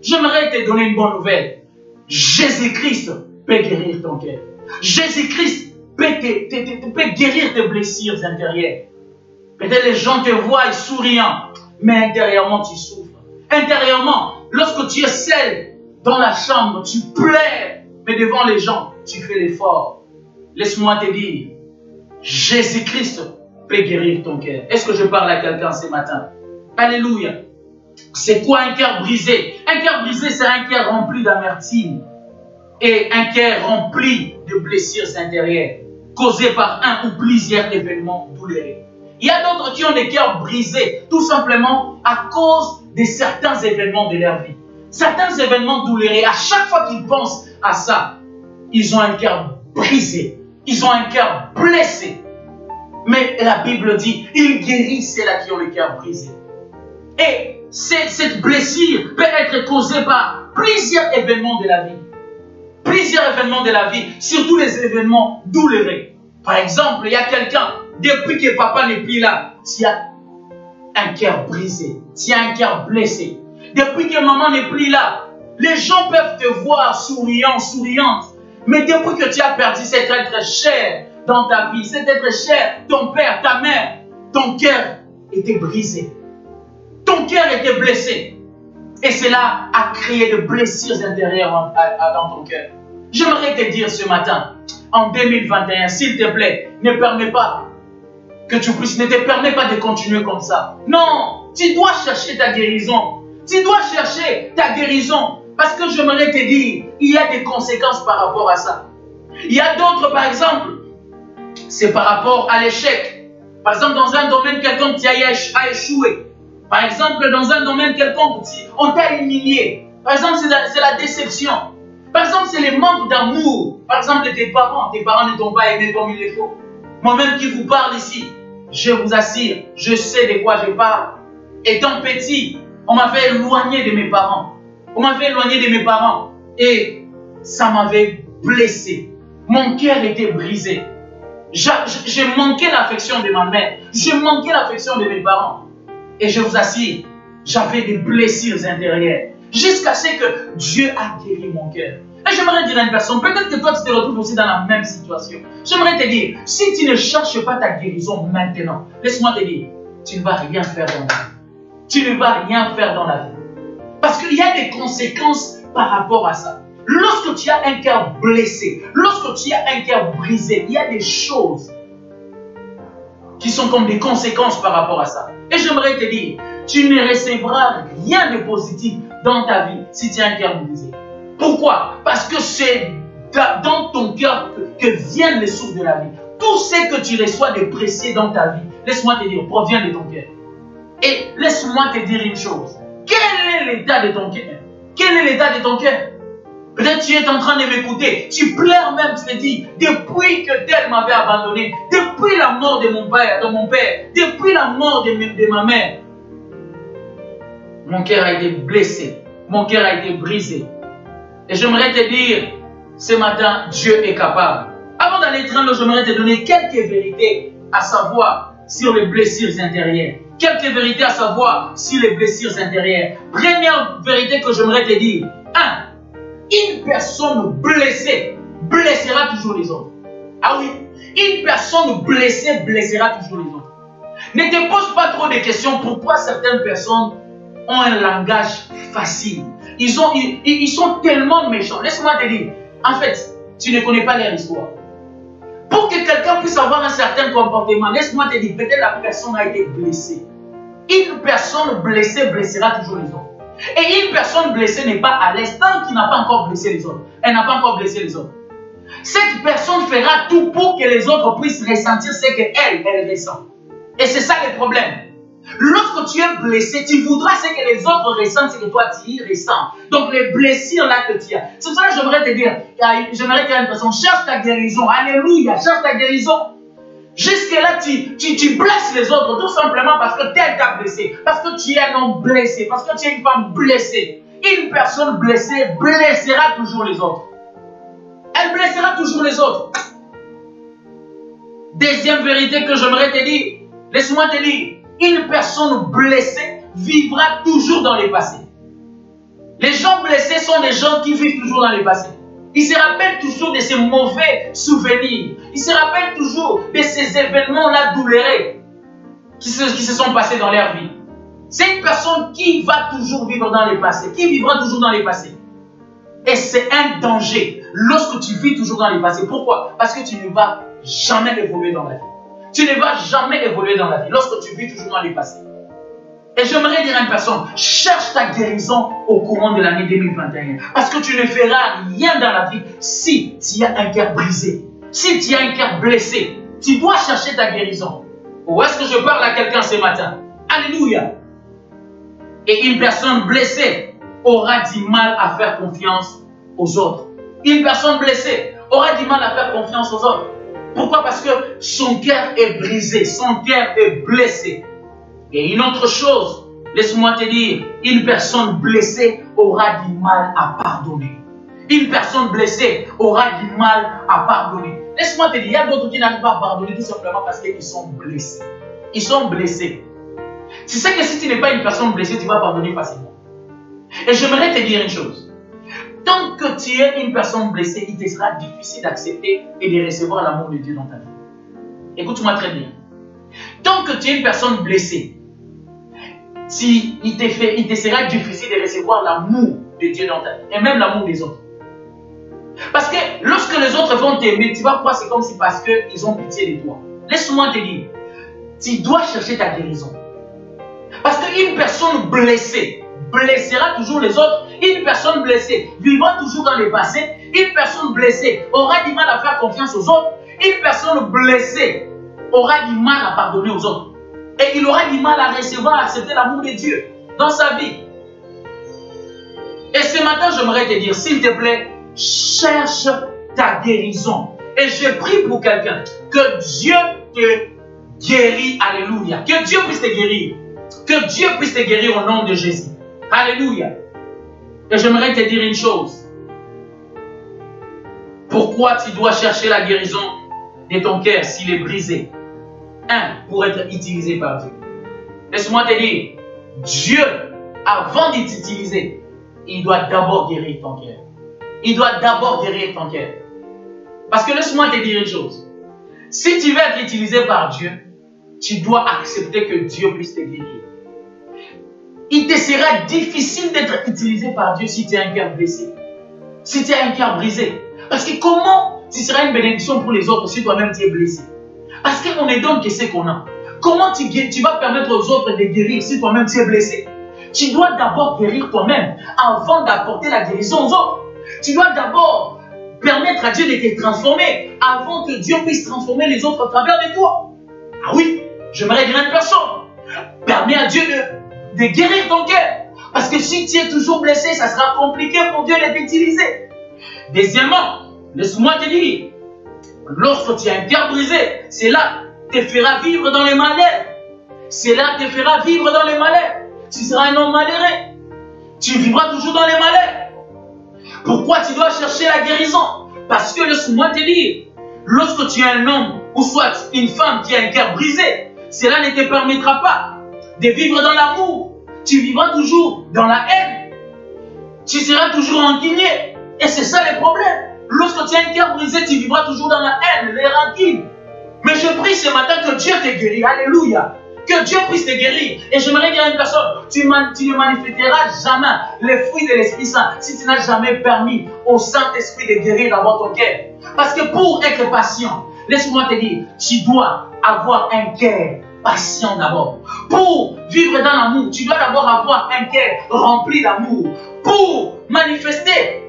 J'aimerais te donner une bonne nouvelle. Jésus-Christ peut guérir ton cœur. Jésus-Christ peut, guérir tes blessures intérieures. Peut-être les gens te voient souriant, mais intérieurement tu souffres. Intérieurement, lorsque tu es seul dans la chambre, tu pleures, mais devant les gens, tu fais l'effort. Laisse-moi te dire, Jésus-Christ peut guérir ton cœur. Est-ce que je parle à quelqu'un ce matin? Alléluia. C'est quoi un cœur brisé? Un cœur brisé, c'est un cœur rempli d'amertume et un cœur rempli de blessures intérieures causées par un ou plusieurs événements douloureux. Il y a d'autres qui ont des cœurs brisés tout simplement à cause de certains événements de leur vie. Certains événements douloureux, à chaque fois qu'ils pensent à ça, ils ont un cœur brisé. Ils ont un cœur blessé. Mais la Bible dit, il guérit ceux-là qui ont le cœur brisé. Et cette blessure peut être causée par plusieurs événements de la vie. Plusieurs événements de la vie, surtout les événements douloureux. Par exemple, il y a quelqu'un, depuis que papa n'est plus là, tu as un cœur brisé, tu as un cœur blessé. Depuis que maman n'est plus là, les gens peuvent te voir souriant, souriante, mais depuis que tu as perdu cet être cher dans ta vie, cet être cher, ton père, ta mère, ton cœur était brisé. Ton cœur était blessé. Et cela a créé de blessures intérieures dans ton cœur. J'aimerais te dire ce matin, en 2021, s'il te plaît, ne permets pas que tu puisses, ne te permets pas de continuer comme ça. Non, tu dois chercher ta guérison. Tu dois chercher ta guérison. Parce que j'aimerais te dire, il y a des conséquences par rapport à ça. Il y a d'autres, par exemple, c'est par rapport à l'échec. Par exemple, dans un domaine quelconque, tu as échoué. Par exemple, dans un domaine quelconque, on t'a humilié. Par exemple, c'est la, déception. Par exemple, c'est le manque d'amour. Par exemple, de tes parents. Tes parents ne t'ont pas aimé comme il le faut. Moi-même qui vous parle ici, je vous assure, je sais de quoi je parle. Étant petit, on m'avait éloigné de mes parents. On m'avait éloigné de mes parents et ça m'avait blessé. Mon cœur était brisé. J'ai manqué l'affection de ma mère. J'ai manqué l'affection de mes parents. Et je vous assure, j'avais des blessures intérieures. Jusqu'à ce que Dieu a guéri mon cœur. Et j'aimerais dire à une personne, peut-être que toi tu te retrouves aussi dans la même situation. J'aimerais te dire, si tu ne cherches pas ta guérison maintenant, laisse-moi te dire, tu ne vas rien faire dans la vie. Tu ne vas rien faire dans la vie. Parce qu'il y a des conséquences par rapport à ça. Lorsque tu as un cœur blessé, lorsque tu as un cœur brisé, il y a des choses qui sont comme des conséquences par rapport à ça. Et j'aimerais te dire, tu ne recevras rien de positif dans ta vie si tu as un cœur brisé. Pourquoi? Parce que c'est dans ton cœur que, viennent les sources de la vie. Tout ce que tu reçois de précieux dans ta vie, laisse-moi te dire, provient de ton cœur. Et laisse-moi te dire une chose quel est l'état de ton cœur? Quel est l'état de ton cœur? Peut-être tu es en train de m'écouter. Tu pleures même, tu te dis, depuis que tel m'avait abandonné, depuis la mort de mon père, de mon père, depuis la mort de, de ma mère, mon cœur a été blessé, mon cœur a été brisé. Et j'aimerais te dire, ce matin, Dieu est capable. Avant d'aller très loin, j'aimerais te donner quelques vérités à savoir sur les blessures intérieures. Quelques vérités à savoir sur les blessures intérieures. Première vérité que j'aimerais te dire. Un, une personne blessée blessera toujours les autres. Ah oui, une personne blessée blessera toujours les autres. Ne te pose pas trop de questions pourquoi certaines personnes ont un langage facile. Ils, ont, ils, ils sont tellement méchants. Laisse-moi te dire, en fait, tu ne connais pas leur histoire. Pour que quelqu'un puisse avoir un certain comportement, laisse-moi te dire, peut-être la personne a été blessée. Une personne blessée blessera toujours les autres. Et une personne blessée n'est pas à l'aise tant qu'il n'a pas encore blessé les autres. Elle n'a pas encore blessé les autres. Cette personne fera tout pour que les autres puissent ressentir ce qu'elle, elle ressent. Et c'est ça le problème. Lorsque tu es blessé, tu voudras ce que les autres ressentent, ce que toi tu ressens. Donc les blessures là que tu as. C'est pour ça que j'aimerais te dire, j'aimerais dire à une personne, cherche ta guérison. Alléluia, cherche ta guérison. Jusque-là, tu, tu, tu, blesses les autres tout simplement parce que tel t'a blessé, parce que tu es un homme blessé, parce que tu es une femme blessée. Une personne blessée blessera toujours les autres. Elle blessera toujours les autres. Deuxième vérité que j'aimerais te dire, laisse-moi te dire, une personne blessée vivra toujours dans le passé. Les gens blessés sont des gens qui vivent toujours dans le passé. Ils se rappellent toujours de ces mauvais souvenirs. Ils se rappellent toujours de ces événements-là douloureux qui se, qui se sont passés dans leur vie. C'est une personne qui va toujours vivre dans le passé, qui vivra toujours dans le passé. Et c'est un danger lorsque tu vis toujours dans le passé. Pourquoi? Parce que tu ne vas jamais évoluer dans la vie. Tu ne vas jamais évoluer dans la vie lorsque tu vis toujours dans le passé. Et j'aimerais dire à une personne, cherche ta guérison au courant de l'année 2021. Parce que tu ne feras rien dans la vie si tu as un cœur brisé, si tu as un cœur blessé. Tu dois chercher ta guérison. Où est-ce que je parle à quelqu'un ce matin? Alléluia. Et une personne blessée aura du mal à faire confiance aux autres. Une personne blessée aura du mal à faire confiance aux autres. Pourquoi? Parce que son cœur est brisé, son cœur est blessé. Et une autre chose, laisse-moi te dire, une personne blessée aura du mal à pardonner. Une personne blessée aura du mal à pardonner. Laisse-moi te dire, il y a d'autres qui n'arrivent pas à pardonner tout simplement parce qu'ils sont blessés. Ils sont blessés. Tu sais que si tu n'es pas une personne blessée, tu vas pardonner facilement. Et j'aimerais te dire une chose. Tant que tu es une personne blessée, il te sera difficile d'accepter et de recevoir l'amour de Dieu dans ta vie. Écoute-moi très bien. Tant que tu es une personne blessée, si il te, fait, il te sera difficile de recevoir l'amour de Dieu dans ta vie et même l'amour des autres. Parce que lorsque les autres vont t'aimer, tu vas croire c'est comme si parce qu'ils ont pitié de toi. Laisse-moi te dire, tu dois chercher ta guérison. Parce qu'une personne blessée blessera toujours les autres. Une personne blessée vivra toujours dans le passé. Une personne blessée aura du mal à faire confiance aux autres. Une personne blessée aura du mal à pardonner aux autres. Et il aura du mal à recevoir, à accepter l'amour de Dieu dans sa vie. Et ce matin, j'aimerais te dire, s'il te plaît, cherche ta guérison. Et je prie pour quelqu'un que Dieu te guérit. Alléluia. Que Dieu puisse te guérir. Que Dieu puisse te guérir au nom de Jésus. Alléluia. Et j'aimerais te dire une chose. Pourquoi tu dois chercher la guérison de ton cœur s'il est brisé? Pour être utilisé par Dieu. Laisse-moi te dire, Dieu, avant de t'utiliser, il doit d'abord guérir ton cœur. Il doit d'abord guérir ton cœur. Parce que laisse-moi te dire une chose. Si tu veux être utilisé par Dieu, tu dois accepter que Dieu puisse te guérir. Il te sera difficile d'être utilisé par Dieu si tu as un cœur blessé, si tu as un cœur brisé. Parce que comment tu seras une bénédiction pour les autres si toi-même tu es blessé? Parce qu'on ne donne que ce qu'on a. Comment tu, vas permettre aux autres de guérir si toi-même tu es blessé? Tu dois d'abord guérir toi-même avant d'apporter la guérison aux autres. Tu dois d'abord permettre à Dieu de te transformer avant que Dieu puisse transformer les autres à travers de toi. Ah oui, j'aimerais à une personne, permets à Dieu de, de guérir ton cœur. Parce que si tu es toujours blessé, ça sera compliqué pour Dieu de t'utiliser. Deuxièmement, laisse-moi te dire, lorsque tu as un cœur brisé, c'est là te fera vivre dans les malheurs. C'est là te fera vivre dans les malheurs. Tu seras un homme malheureux. Tu vivras toujours dans les malheurs. Pourquoi tu dois chercher la guérison? Parce que laisse-moi te dire, lorsque tu es un homme ou soit une femme qui a un cœur brisé, cela ne te permettra pas de vivre dans l'amour. Tu vivras toujours dans la haine. Tu seras toujours rancunier. Et c'est ça le problème. Lorsque tu as un cœur brisé, tu vivras toujours dans la haine, les rancunes. Mais je prie ce matin que Dieu te guérit. Alléluia. Que Dieu puisse te guérir. Et j'aimerais dire à une personne, tu, ne manifesteras jamais les fruits de l'Esprit Saint si tu n'as jamais permis au Saint-Esprit de guérir dans ton cœur. Parce que pour être patient, laisse-moi te dire, tu dois avoir un cœur patient d'abord. Pour vivre dans l'amour, tu dois d'abord avoir un cœur rempli d'amour. Pour manifester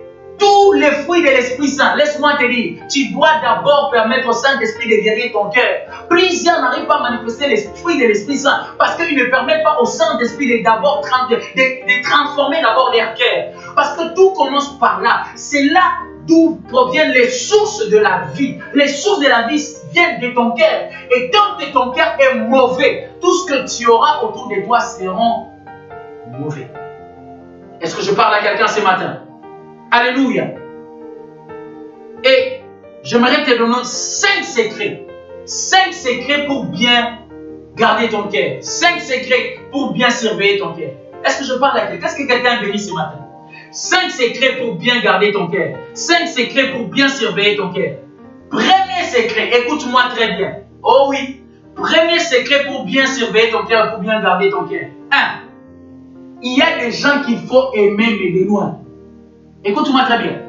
tous les fruits de l'Esprit Saint, laisse-moi te dire, tu dois d'abord permettre au Saint-Esprit de guérir ton cœur. Plusieurs n'arrivent pas à manifester les fruits de l'Esprit Saint parce qu'ils ne permettent pas au Saint-Esprit d'abord de, de, transformer d'abord leur cœur. Parce que tout commence par là. C'est là d'où proviennent les sources de la vie. Les sources de la vie viennent de ton cœur. Et tant que ton cœur est mauvais, tout ce que tu auras autour de toi seront mauvais. Est-ce que je parle à quelqu'un ce matin? Alléluia. Et j'aimerais te donner cinq secrets. Cinq secrets pour bien garder ton cœur. Cinq secrets pour bien surveiller ton cœur. Est-ce que je parle à quelqu'un? Est-ce que quelqu'un est béni ce matin? Cinq secrets pour bien garder ton cœur. Cinq secrets pour bien surveiller ton cœur. Premier secret, écoute-moi très bien. Oh oui. Premier secret pour bien surveiller ton cœur, pour bien garder ton cœur. Un, il y a des gens qu'il faut aimer, mais de loin. Écoute-moi très bien.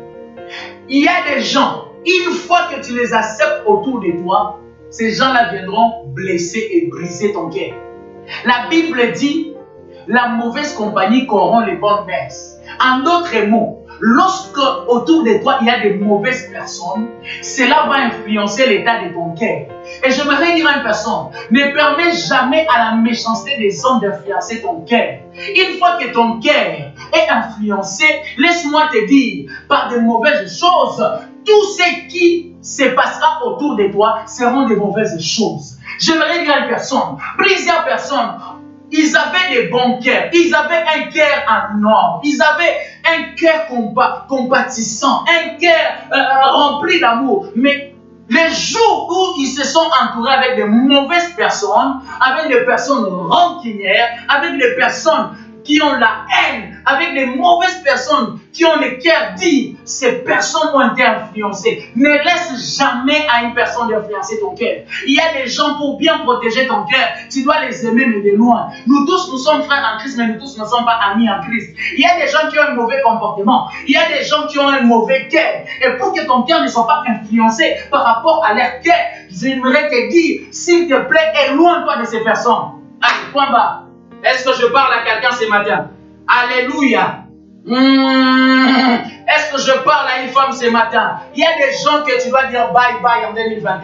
Il y a des gens, une fois que tu les acceptes autour de toi, ces gens-là viendront blesser et briser ton cœur. La Bible dit, la mauvaise compagnie corrompt les bonnes mères. En d'autres mots, lorsque autour de toi il y a des mauvaises personnes, cela va influencer l'état de ton cœur. Et j'aimerais dire à une personne, ne permets jamais à la méchanceté des hommes d'influencer ton cœur. Une fois que ton cœur est influencé, laisse-moi te dire, par de mauvaises choses, tout ce qui se passera autour de toi seront de mauvaises choses. J'aimerais dire à une personne, plusieurs personnes ils avaient des bons cœurs. Ils avaient un cœur en or. Ils avaient un cœur compatissant. Un cœur euh, rempli d'amour. Mais les jours où ils se sont entourés avec de mauvaises personnes, avec des personnes rancunières, avec des personnes qui ont la haine, avec des mauvaises personnes qui ont le cœur dit, ces personnes ont été influencées. Ne laisse jamais à une personne d'influencer ton cœur. Il y a des gens pour bien protéger ton cœur, tu dois les aimer mais de loin. Nous tous, nous sommes frères en Christ, mais nous tous ne sommes pas amis en Christ. Il y a des gens qui ont un mauvais comportement. Il y a des gens qui ont un mauvais cœur. Et pour que ton cœur ne soit pas influencé par rapport à leur cœur, j'aimerais te dire, s'il te plaît, éloigne-toi de ces personnes. Allez, point bas. Est-ce que je parle à quelqu'un ce matin? Alléluia. Hmm. Est-ce que je parle à une femme ce matin? Il y a des gens que tu dois dire bye bye en 2021.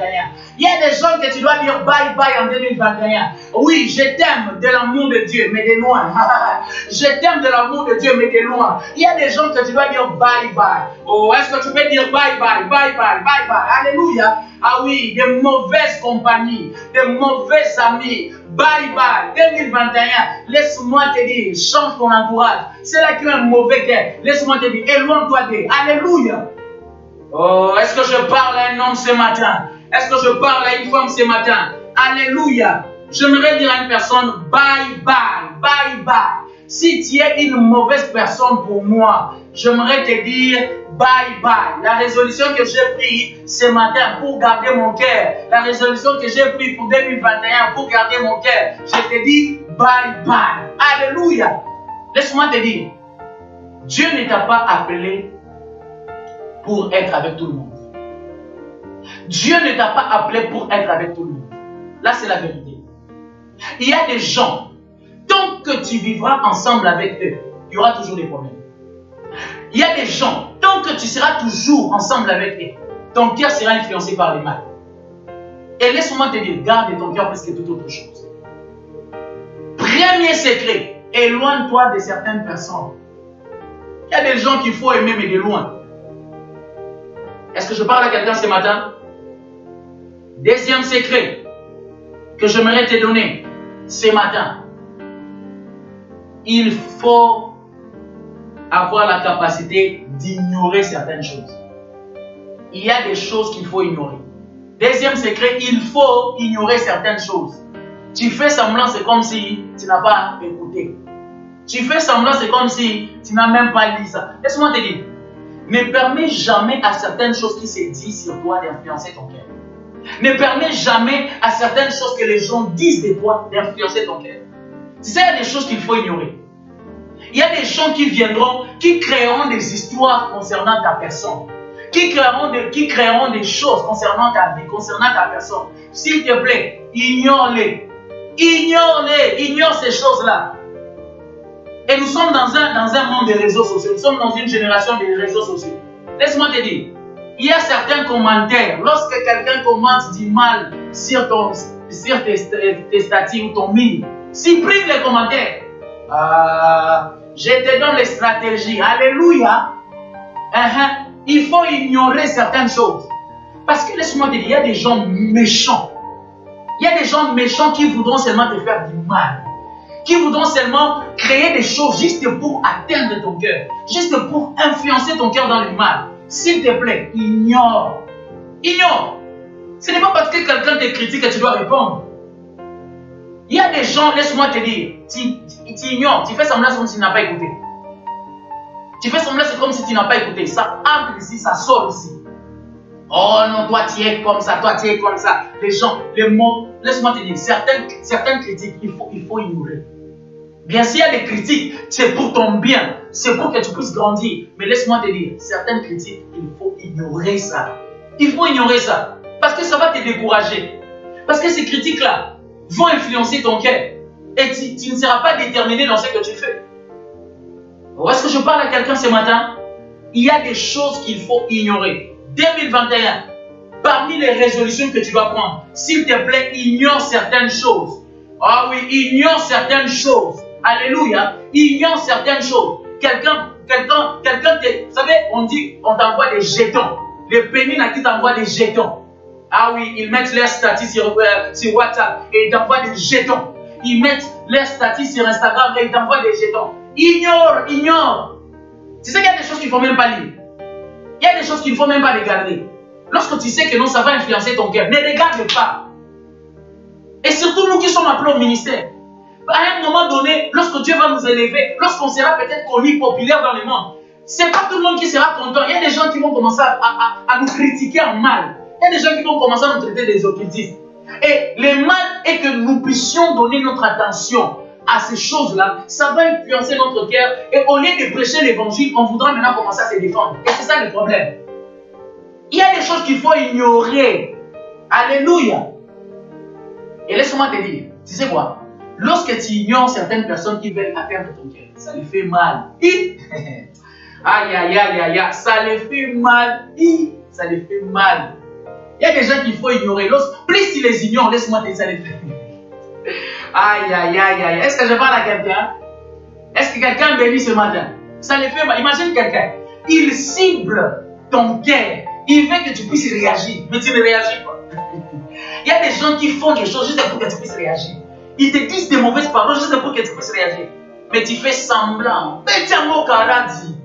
Il y a des gens que tu dois dire bye bye en 2021. Oui, je t'aime de l'amour de Dieu, mais de loin. [LAUGHS] je t'aime de l'amour de Dieu, mais de loin. Il y a des gens que tu dois dire bye bye. Oh, est-ce que tu peux dire bye bye, bye bye, bye bye? Alléluia. Ah oui, de mauvaises compagnies, de mauvais amis, Bye bye. 2021, laisse-moi te dire, change ton entourage. C'est là qui a un mauvais cœur. Laisse-moi te dire, éloigne-toi d'eux. Alléluia. Oh, est-ce que je parle à un homme ce matin? Est-ce que je parle à une femme ce matin? Alléluia. J'aimerais dire à une personne, bye bye, bye bye. Si tu es une mauvaise personne pour moi, j'aimerais te dire bye bye. La résolution que j'ai prise ce matin pour garder mon cœur, la résolution que j'ai prise pour 2021 pour garder mon cœur, je te dis bye bye. Alléluia. Laisse-moi te dire, Dieu ne t'a pas appelé pour être avec tout le monde. Dieu ne t'a pas appelé pour être avec tout le monde. Là, c'est la vérité. Il y a des gens tant que tu vivras ensemble avec eux, il y aura toujours des problèmes. Il y a des gens, tant que tu seras toujours ensemble avec eux, ton cœur sera influencé par les mal. Et laisse-moi te dire, garde ton cœur plus que toute autre chose. Premier secret éloigne-toi de certaines personnes. Il y a des gens qu'il faut aimer, mais de loin. Est-ce que je parle à quelqu'un ce matin? Deuxième secret que j'aimerais te donner ce matin. Il faut avoir la capacité d'ignorer certaines choses. Il y a des choses qu'il faut ignorer. Deuxième secret, il faut ignorer certaines choses. Tu fais semblant, c'est comme si tu n'as pas écouté. Tu fais semblant, c'est comme si tu n'as même pas lu ça. Laisse-moi te dire, ne permets jamais à certaines choses qui se disent sur toi d'influencer ton cœur. Ne permets jamais à certaines choses que les gens disent de toi d'influencer ton cœur. Tu sais, il y a des choses qu'il faut ignorer. Il y a des gens qui viendront, qui créeront des histoires concernant ta personne. Qui créeront, qui créeront des choses concernant ta vie, concernant ta personne. S'il te plaît, ignore-les. Ignore-les. Ignore ces choses-là. Et nous sommes dans un, dans un monde des réseaux sociaux. Nous sommes dans une génération des réseaux sociaux. Laisse-moi te dire, il y a certains commentaires. Lorsque quelqu'un commente du mal sur, ton, sur tes, tes statuts ou ton mine, supprime les commentaires. Euh, je te les stratégies. Alléluia. Uh-huh. Il faut ignorer certaines choses. Parce que laisse-moi te dire, il y a des gens méchants. Il y a des gens méchants qui voudront seulement te faire du mal. Qui voudront seulement créer des choses juste pour atteindre ton cœur. Juste pour influencer ton cœur dans le mal. S'il te plaît, ignore. Ignore. Ce n'est pas parce que quelqu'un te critique que tu dois répondre. Il y a des gens, laisse-moi te dire, tu, ignores, tu fais semblant comme si tu n'as pas écouté. Tu fais semblant comme si tu n'as pas écouté. Ça entre ici, ça sort ici. Oh non, toi tu es comme ça, toi tu es comme ça. Les gens, les mots, laisse-moi te dire, certaines, certaines critiques, il faut, il faut ignorer. Bien sûr, il y a des critiques, c'est pour ton bien, c'est pour que tu puisses grandir. Mais laisse-moi te dire, certaines critiques, il faut ignorer ça. Il faut ignorer ça. Parce que ça va te décourager. Parce que ces critiques-là vont influencer ton cœur. Et tu, ne seras pas déterminé dans ce que tu fais. Est-ce que je parle à quelqu'un ce matin? Il y a des choses qu'il faut ignorer. 2021, parmi les résolutions que tu dois prendre, s'il te plaît, ignore certaines choses. Ah oui, ignore certaines choses. Alléluia. Ignore certaines choses. Quelqu'un, quelqu'un, quelqu'un, vous savez, on dit, on t'envoie des jetons. Les pénines qui t'envoient des jetons. Ah oui, ils mettent leurs statuts euh, sur WhatsApp et ils t'envoient des jetons. Ils mettent leurs statuts sur Instagram et ils t'envoient des jetons. Ignore, ignore. Tu sais qu'il y a des choses qu'il ne faut même pas lire. Il y a des choses qu'il ne faut même pas regarder. Lorsque tu sais que non, ça va influencer ton cœur, ne regarde pas. Et surtout nous qui sommes appelés au ministère. À un moment donné, lorsque Dieu va nous élever, lorsqu'on sera peut-être connu, populaire dans le monde, c'est pas tout le monde qui sera content. Il y a des gens qui vont commencer à, à, nous critiquer en mal. Il y a des gens qui vont commencer à nous traiter des occultistes. Et le mal est que nous puissions donner notre attention à ces choses-là. Ça va influencer notre cœur. Et au lieu de prêcher l'évangile, on voudra maintenant commencer à se défendre. Et c'est ça le problème. Il y a des choses qu'il faut ignorer. Alléluia. Et laisse-moi te dire, tu sais quoi? Lorsque tu ignores certaines personnes qui veulent atteindre ton cœur, ça lui fait mal. [LAUGHS] aïe, aïe, aïe, aïe, aïe, ça lui fait mal. ça lui fait mal. Il y a des gens qu'il faut ignorer. Plus tu les ignores, laisse-moi te dire, Aïe, aïe, aïe, aïe. Est-ce que je parle à quelqu'un? Est-ce que quelqu'un bénit ce matin? Ça les fait mal. Imagine quelqu'un. Il cible ton cœur. Il veut que tu puisses réagir. Mais tu ne réagis pas. Il y a des gens qui font des choses juste pour que tu puisses réagir. Ils te disent des mauvaises paroles juste pour que tu puisses réagir. Mais tu fais semblant. Betiamo dit.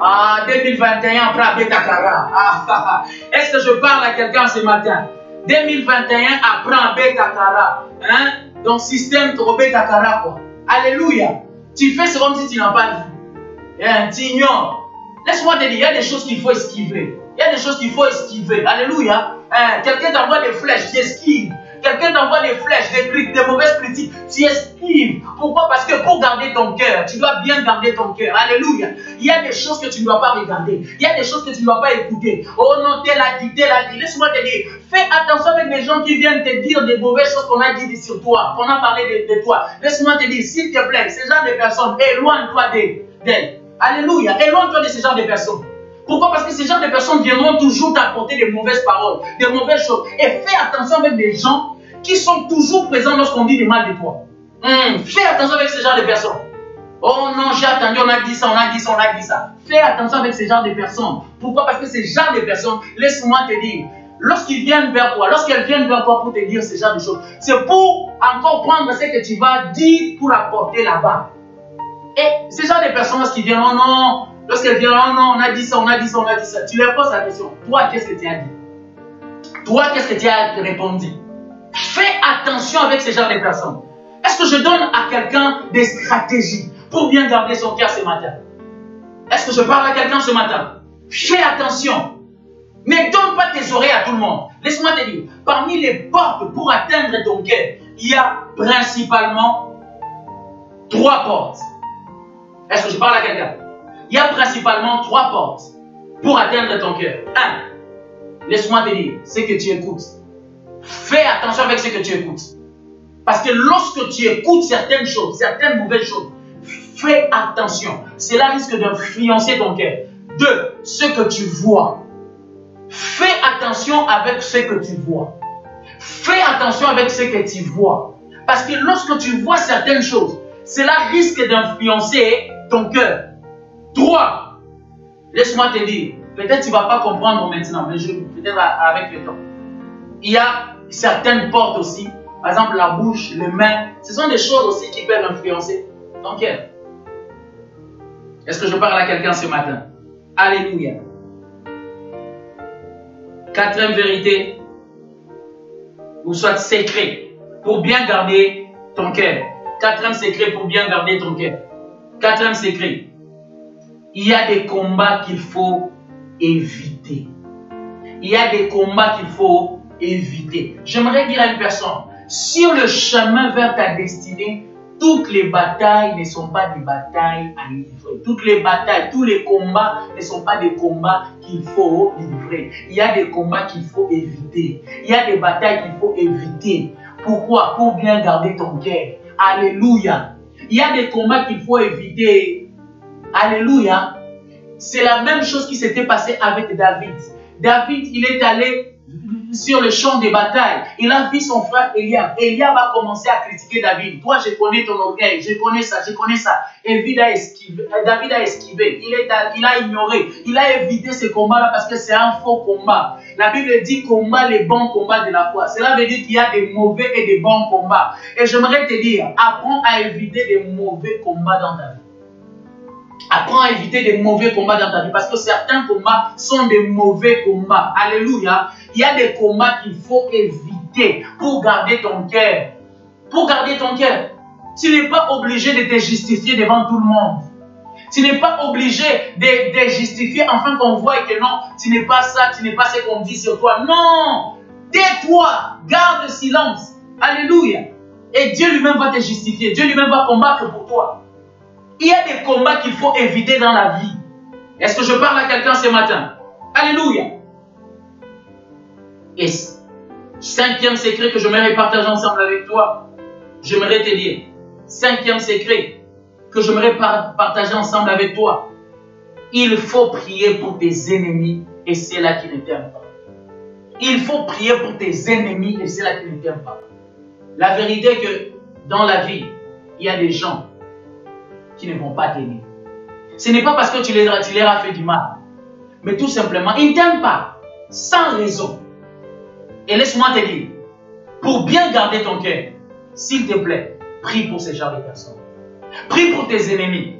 Ah, 2021 après Betakara. Ah, ah, ah. Est-ce que je parle à quelqu'un ce matin? 2021 après Betakara. Hein? Donc, système Betakara, quoi. Alléluia. Tu fais comme si tu n'as pas vu. Hein? Tu ignores. Laisse-moi te dire, il y a des choses qu'il faut esquiver. Il y a des choses qu'il faut esquiver. Alléluia. Hein? Quelqu'un t'envoie des flèches, tu esquives. Quelqu'un t'envoie des flèches, des, des mauvaises critiques, tu esquives. Pourquoi? Parce que pour garder ton cœur, tu dois bien garder ton cœur. Alléluia. Il y a des choses que tu ne dois pas regarder. Il y a des choses que tu ne dois pas écouter. Oh non, tel a dit, tel a dit. Laisse-moi te dire, fais attention avec les gens qui viennent te dire des mauvaises choses qu'on a dit sur toi, qu'on a parlé de, toi. Laisse-moi te dire, s'il te plaît, ces genre de personnes, éloigne-toi d'elles. Alléluia. Éloigne-toi de ce genre de personnes. Pourquoi? Parce que ces gens de personnes viendront toujours t'apporter des mauvaises paroles, des mauvaises choses. Et fais attention avec des gens qui sont toujours présents lorsqu'on dit du mal de toi. Hum, fais attention avec ce genre de personnes. Oh non, j'ai attendu, on a dit ça, on a dit ça, on a dit ça. Fais attention avec ce genre de personnes. Pourquoi? Parce que ces genre de personnes, laisse-moi te dire, lorsqu'ils viennent vers toi, lorsqu'elles viennent vers toi pour te dire ce genre de choses, c'est pour encore prendre ce que tu vas dire pour apporter là-bas. Et ces genre de personnes, lorsqu'ils viennent, oh non, lorsqu'elles viennent, oh non, on a dit ça, on a dit ça, on a dit ça, tu leur poses la question, toi, qu'est-ce que tu as dit? Toi, qu'est-ce que tu as répondu? Fais attention avec ce genre de personnes. Est-ce que je donne à quelqu'un des stratégies pour bien garder son cœur ce matin? Est-ce que je parle à quelqu'un ce matin? Fais attention. Ne donne pas tes oreilles à tout le monde. Laisse-moi te dire, parmi les portes pour atteindre ton cœur, il y a principalement trois portes. Est-ce que je parle à quelqu'un? Il y a principalement trois portes pour atteindre ton cœur. Un, laisse-moi te dire, c'est que tu écoutes. Fais attention avec ce que tu écoutes. Parce que lorsque tu écoutes certaines choses, certaines mauvaises choses, fais attention. Cela risque d'influencer ton cœur. Deux, ce que tu vois. Fais attention avec ce que tu vois. Fais attention avec ce que tu vois. Parce que lorsque tu vois certaines choses, cela risque d'influencer ton cœur. Trois, laisse-moi te dire, peut-être tu ne vas pas comprendre maintenant, mais peut-être avec le temps. Il y a certaines portes aussi, par exemple la bouche, les mains, ce sont des choses aussi qui peuvent influencer ton cœur. Est-ce que je parle à quelqu'un ce matin? Alléluia. Quatrième vérité, ou soit secret, pour bien garder ton cœur. Quatrième secret pour bien garder ton cœur. Quatrième secret, il y a des combats qu'il faut éviter. Il y a des combats qu'il faut éviter. J'aimerais dire à une personne, sur le chemin vers ta destinée, toutes les batailles ne sont pas des batailles à livrer. Toutes les batailles, tous les combats ne sont pas des combats qu'il faut livrer. Il y a des combats qu'il faut éviter. Il y a des batailles qu'il faut éviter. Pourquoi? Pour bien garder ton cœur. Alléluia. Il y a des combats qu'il faut éviter. Alléluia. C'est la même chose qui s'était passé avec David. David, il est allé sur le champ des batailles. Il a vu son frère Eliab. Eliab a commencé à critiquer David. Toi, je connais ton orgueil, je connais ça, je connais ça. David a esquivé. David a esquivé. Il, est, il a ignoré. Il a évité ce combat-là parce que c'est un faux combat. La Bible dit combat les bons combats de la foi. Cela veut dire qu'il y a des mauvais et des bons combats. Et j'aimerais te dire, apprends à éviter des mauvais combats dans ta vie. Apprends à éviter des mauvais combats dans ta vie parce que certains combats sont des mauvais combats. Alléluia. Il y a des combats qu'il faut éviter pour garder ton cœur. Pour garder ton cœur. Tu n'es pas obligé de te justifier devant tout le monde. Tu n'es pas obligé de, de justifier afin qu'on voit que non, tu n'es pas ça, tu n'es pas ce qu'on dit sur toi. Non! Tais-toi, garde silence. Alléluia. Et Dieu lui-même va te justifier. Dieu lui-même va combattre pour toi. Il y a des combats qu'il faut éviter dans la vie. Est-ce que je parle à quelqu'un ce matin? Alléluia. Et cinquième secret que j'aimerais partager ensemble avec toi, j'aimerais te dire, cinquième secret que j'aimerais partager ensemble avec toi, il faut prier pour tes ennemis et ceux-là qui ne t'aiment pas. Il faut prier pour tes ennemis et ceux-là qui ne t'aiment pas. La vérité est que dans la vie, il y a des gens qui ne vont pas t'aimer. Ce n'est pas parce que tu leur, as fait du mal, mais tout simplement, ils ne t'aiment pas, sans raison. Et laisse-moi te dire, pour bien garder ton cœur, s'il te plaît, prie pour ces genre de personnes. Prie pour tes ennemis.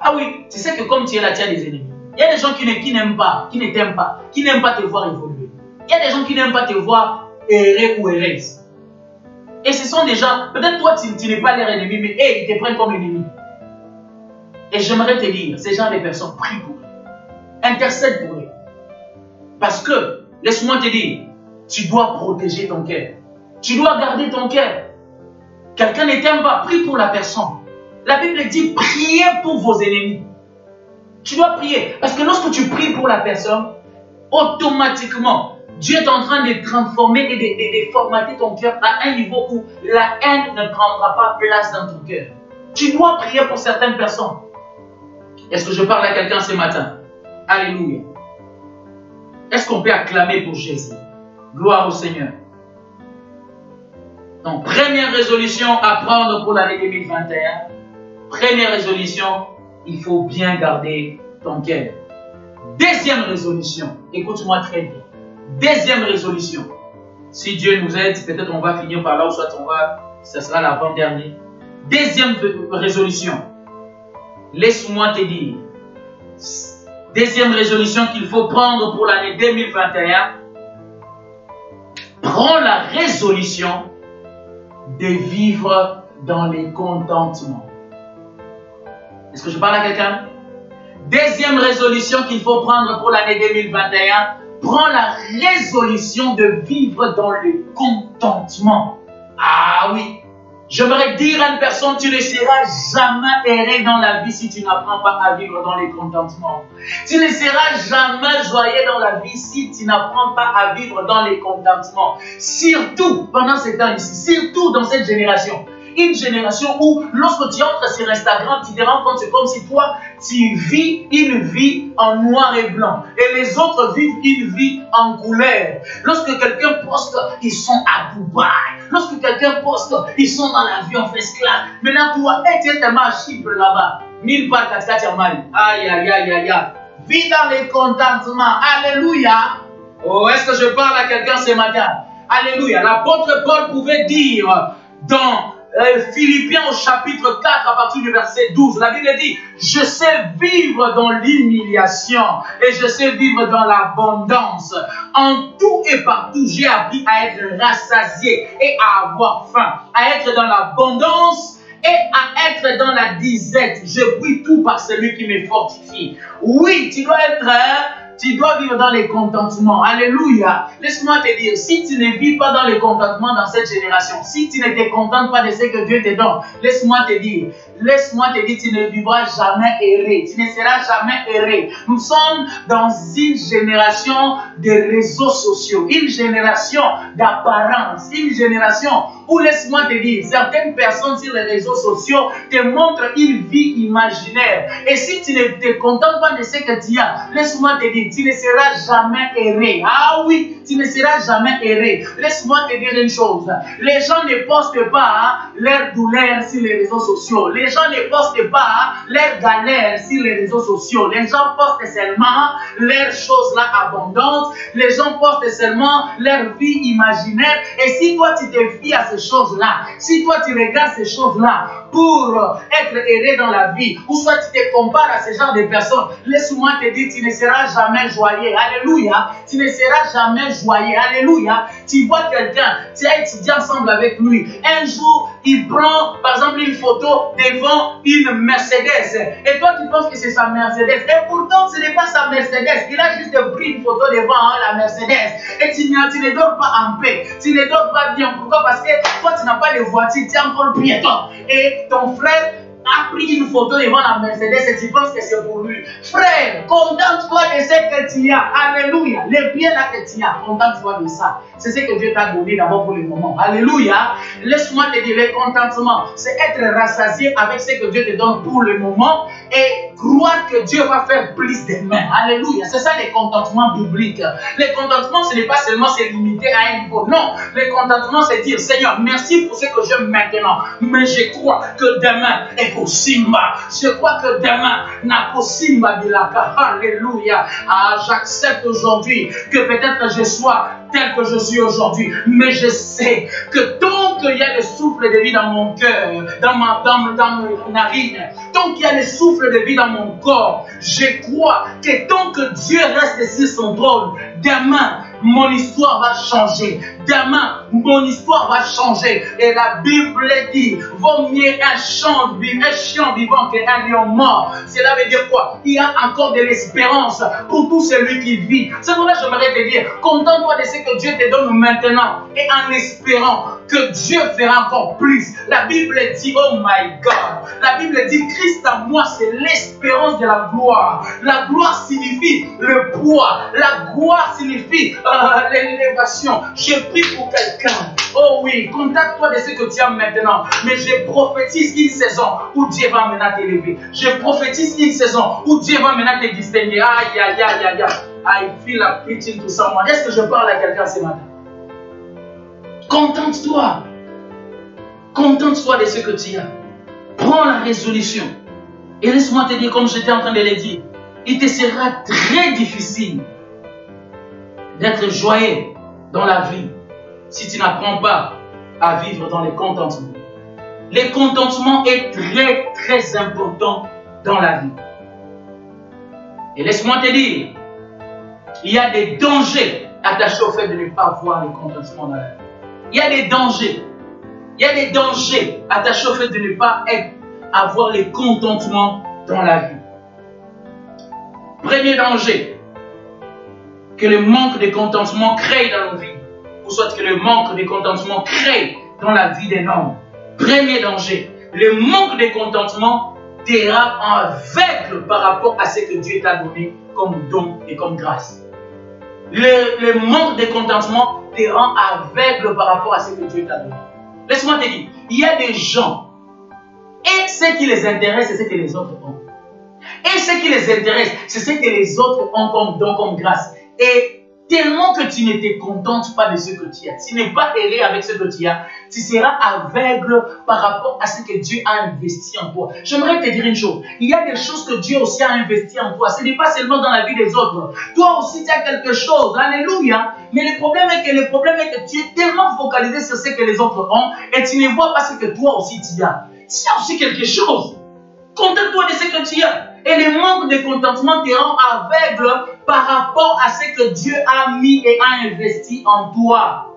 Ah oui, tu sais que comme tu es là, tu as des ennemis. Il y a des gens qui n'aiment pas, qui ne t'aiment pas, qui n'aiment pas te voir évoluer. Il y a des gens qui n'aiment pas te voir errer ou errer. Et ce sont des gens, peut-être toi tu, n'es pas leur ennemi, mais ils te prennent comme ennemi. Et j'aimerais te dire, ces gens de personnes, prie pour eux. Intercède pour eux. Parce que, laisse-moi te dire, tu dois protéger ton cœur. Tu dois garder ton cœur. Quelqu'un ne t'aime pas, prie pour la personne. La Bible dit, priez pour vos ennemis. Tu dois prier. Parce que lorsque tu pries pour la personne, automatiquement, Dieu est en train de transformer et de, de formater ton cœur à un niveau où la haine ne prendra pas place dans ton cœur. Tu dois prier pour certaines personnes. Est-ce que je parle à quelqu'un ce matin? Alléluia. Est-ce qu'on peut acclamer pour Jésus? Gloire au Seigneur. Donc, première résolution à prendre pour l'année 2021, Première résolution, il faut bien garder ton cœur. Deuxième résolution, écoute-moi très bien. Deuxième résolution, si Dieu nous aide, peut-être on va finir par là ou soit on va, ce sera l'avant-dernier. Deuxième résolution, laisse-moi te dire, deuxième résolution qu'il faut prendre pour l'année 2021, prends la résolution de vivre dans les contentements. Est-ce que je parle à quelqu'un? Deuxième résolution qu'il faut prendre pour l'année 2021, prends la résolution de vivre dans le contentement. Ah oui, J'aimerais dire à une personne, tu ne seras jamais erré dans la vie si tu n'apprends pas à vivre dans les contentements. Tu ne seras jamais joyeux dans la vie si tu n'apprends pas à vivre dans les contentements. Surtout pendant ces temps ici, surtout dans cette génération une génération où lorsque tu entres sur Instagram, tu te rends compte, c'est comme si toi, tu vis une vie en noir et blanc. Et les autres vivent une vie en couleur. Lorsque quelqu'un poste, ils sont à Dubaï. Lorsque quelqu'un poste, ils sont dans l'avion first class. Maintenant, toi, tu es tellement à là-bas. Mille Mali. Aïe, aïe, aïe, aïe, aïe. Vis dans les contentements. Alléluia. Oh, est-ce que je parle à quelqu'un ce matin? Alléluia. L'apôtre Paul pouvait dire dans Philippiens au chapitre 4 à partir du verset 12. La Bible dit, je sais vivre dans l'humiliation et je sais vivre dans l'abondance. En tout et partout, j'ai appris à être rassasié et à avoir faim, à être dans l'abondance et à être dans la disette. Je prie tout par celui qui me fortifie. Oui, tu dois être... Tu dois vivre dans les contentements. Alléluia. Laisse-moi te dire, si tu ne vis pas dans les contentements dans cette génération, si tu ne te contentes pas de ce que Dieu te donne, laisse-moi te dire, laisse-moi te dire, tu ne vivras jamais erré. Tu ne seras jamais erré. Nous sommes dans une génération de réseaux sociaux, une génération d'apparence, une génération où, laisse-moi te dire, certaines personnes sur les réseaux sociaux te montrent une vie imaginaire. Et si tu ne te contentes pas de ce que tu as, laisse-moi te dire, tu ne seras jamais erré. Ah oui, tu ne seras jamais erré. Laisse-moi te dire une chose. Les gens ne postent pas leur douleur sur les réseaux sociaux. Gens ne postent pas leurs galères sur les réseaux sociaux. Les gens postent seulement leurs choses là abondantes. Les gens postent seulement leur vie imaginaire. Et si toi tu te fies à ces choses-là, si toi tu regardes ces choses-là pour être erré dans la vie, ou soit tu te compares à ce genre de personnes, laisse-moi te dire, tu ne seras jamais joyeux. Alléluia. Tu ne seras jamais joyeux. Alléluia. Tu vois quelqu'un, tu as étudié ensemble avec lui. Un jour, il prend, par exemple, une photo devant une Mercedes. Et toi, tu penses que c'est sa Mercedes. Et pourtant, ce n'est pas sa Mercedes. Il a juste pris une photo devant hein, la Mercedes. Et tu, tu ne dors pas en paix. Tu ne dors pas bien. Pourquoi? Parce que toi, tu n'as pas de voiture. Tu es encore piéton. Et ton frère a pris une photo devant la Mercedes et tu penses que c'est pour lui. Frère, contente-toi de ce que tu as. Alléluia. Les biens là que tu as, contente-toi de ça. C'est ce que Dieu t'a donné d'abord pour le moment. Alléluia. Laisse-moi te dire, le contentement, c'est être rassasié avec ce que Dieu te donne pour le moment et croire que Dieu va faire plus demain. Alléluia. C'est ça le contentement biblique. Le contentement, ce n'est pas seulement se limiter à un niveau. Non. Le contentement, c'est dire, Seigneur, merci pour ce que j'ai maintenant. Mais je crois que demain Je crois que demain n'a possible. Alléluia. Ah, j'accepte aujourd'hui que peut-être je sois tel que je suis aujourd'hui. Mais je sais que tant qu'il y a le souffle de vie dans mon cœur, dans ma, dans, dans mes narines, tant qu'il y a le souffle de vie dans mon corps, je crois que tant que Dieu reste sur son trône, demain, mon histoire va changer. Demain, mon histoire va changer. Et la Bible dit, vaut mieux un un chien vivant qu'un lion mort. Cela veut dire quoi? Il y a encore de l'espérance pour tout celui qui vit. C'est pour ça que j'aimerais te dire, contente-toi de ce que Dieu te donne maintenant et en espérant que Dieu fera encore plus. La Bible dit, oh my God, la Bible dit, Christ à moi, c'est l'espérance de la gloire. La gloire signifie le poids. La gloire signifie l'élévation. Je prie pour quelqu'un. Oh oui, contacte-toi de ce que tu as maintenant. Mais je prophétise une saison où Dieu va maintenant t'élever. Je prophétise une saison où Dieu va maintenant te distinguer. Aïe, aïe, aïe, aïe, aïe. I feel like preaching to someone. Est-ce que je parle à quelqu'un ce matin? Contente-toi. Contente-toi de ce que tu as. prends la résolution. Et laisse-moi te dire, comme j'étais en train de le dire, il te sera très difficile d'être joyeux dans la vie si tu n'apprends pas à vivre dans le contentement. Le contentement est très très important dans la vie. Et laisse-moi te dire, il y a des dangers attachés au fait de ne pas voir le contentement dans la vie. Il y a des dangers. Il y a des dangers attachés au fait de ne pas avoir le contentement dans la vie. Premier danger que le manque de contentement crée dans nos vies, ou soit que le manque de contentement crée dans la vie d'un homme. Premier danger, le manque de contentement te rend aveugle par rapport à ce que Dieu t'a donné comme don et comme grâce. Le, le manque de contentement te rend aveugle par rapport à ce que Dieu t'a donné. Laisse-moi te dire, il y a des gens, et ce qui les intéresse, c'est ce que les autres ont. Et ce qui les intéresse, c'est ce que les autres ont comme don, comme grâce. Et tellement que tu ne te contentes pas de ce que tu as, tu n'es pas heureux avec ce que tu as, tu seras aveugle par rapport à ce que Dieu a investi en toi. J'aimerais te dire une chose, il y a des choses que Dieu aussi a investi en toi. Ce n'est pas seulement dans la vie des autres. Toi aussi, tu as quelque chose. Alléluia. Mais le problème est que le problème est que tu es tellement focalisé sur ce que les autres ont et tu ne vois pas ce que toi aussi tu as. Tu as aussi quelque chose. Contente-toi de ce que tu as. Et le manque de contentement te rend aveugle par rapport à ce que Dieu a mis et a investi en toi.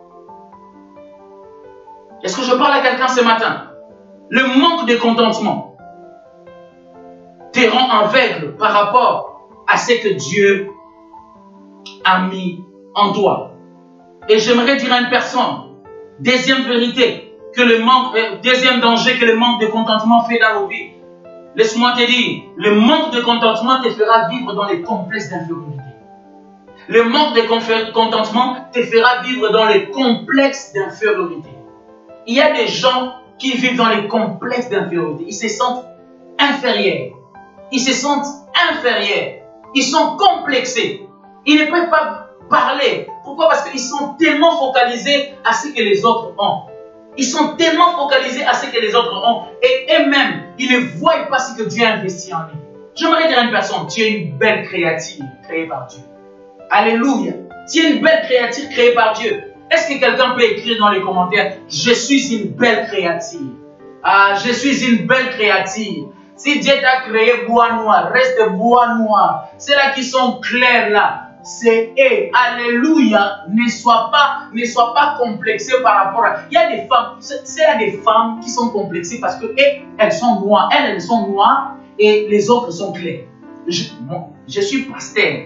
Est-ce que je parle à quelqu'un ce matin? Le manque de contentement te rend aveugle par rapport à ce que Dieu a mis en toi. Et j'aimerais dire à une personne, deuxième vérité, euh, deuxième danger que le manque de contentement fait dans nos vies, Laisse-moi te dire, le manque de contentement te fera vivre dans les complexes d'infériorité. Le manque de contentement te fera vivre dans les complexes d'infériorité. Il y a des gens qui vivent dans les complexes d'infériorité. Ils se sentent inférieurs. Ils se sentent inférieurs. Ils sont complexés. Ils ne peuvent pas parler. Pourquoi? Parce qu'ils sont tellement focalisés à ce que les autres ont. Ils sont tellement focalisés à ce que les autres ont et eux-mêmes, ils ne voient pas ce que Dieu a investi en eux. J'aimerais dire à une personne, tu es une belle créature créée par Dieu. Alléluia. Tu es une belle créature créée par Dieu. Est-ce que quelqu'un peut écrire dans les commentaires, je suis une belle créature. Ah, je suis une belle créature. Si Dieu t'a créé bois noir, reste bois noir. C'est là qui sont clairs là c'est eux. Alléluia. Ne sois pas, ne sois pas complexé par rapport à. Il y a des femmes, c'est des femmes qui sont complexées parce que elles sont noires. Elles, elles sont noires et les autres sont clairs. Je, je suis pasteur.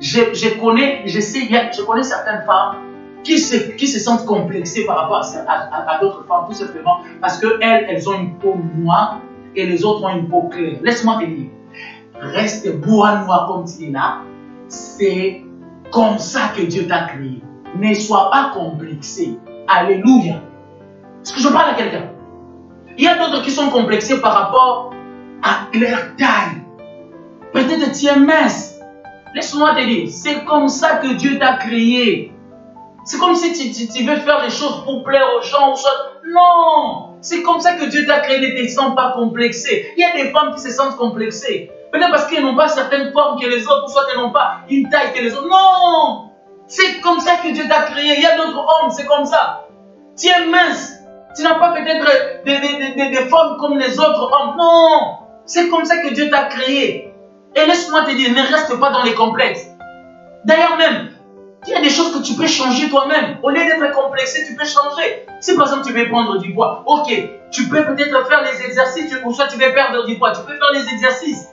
Je, connais, je sais, je connais certaines femmes qui se, qui se sentent complexées par rapport à, à, d'autres femmes, tout simplement parce qu'elles, elles, ont une peau noire et les autres ont une peau claire. Laisse-moi te dire, reste bois noir comme tu es là, c'est comme ça que Dieu t'a créé. Ne sois pas complexé. Alléluia. Est-ce que je parle à quelqu'un Il y a d'autres qui sont complexés par rapport à leur taille. Peut-être tu es mince. Laisse-moi te dire, c'est comme ça que Dieu t'a créé. C'est comme si tu, veux faire les choses pour plaire aux gens. Non C'est comme ça que Dieu t'a créé. Ne te sens pas complexé. Il y a des femmes qui se sentent complexées. Peut-être parce qu'elles n'ont pas certaines formes que les autres, ou soit elles n'ont pas une taille que les autres. Non C'est comme ça que Dieu t'a créé. Il y a d'autres hommes, c'est comme ça. Tu es mince. Tu n'as pas peut-être des, formes comme les autres hommes. Non C'est comme ça que Dieu t'a créé. Et laisse-moi te dire, ne reste pas dans les complexes. D'ailleurs même, il y a des choses que tu peux changer toi-même. Au lieu d'être complexé, tu peux changer. Si par exemple tu veux prendre du poids, ok, tu peux peut-être faire les exercices, ou soit tu veux perdre du poids, tu peux faire les exercices.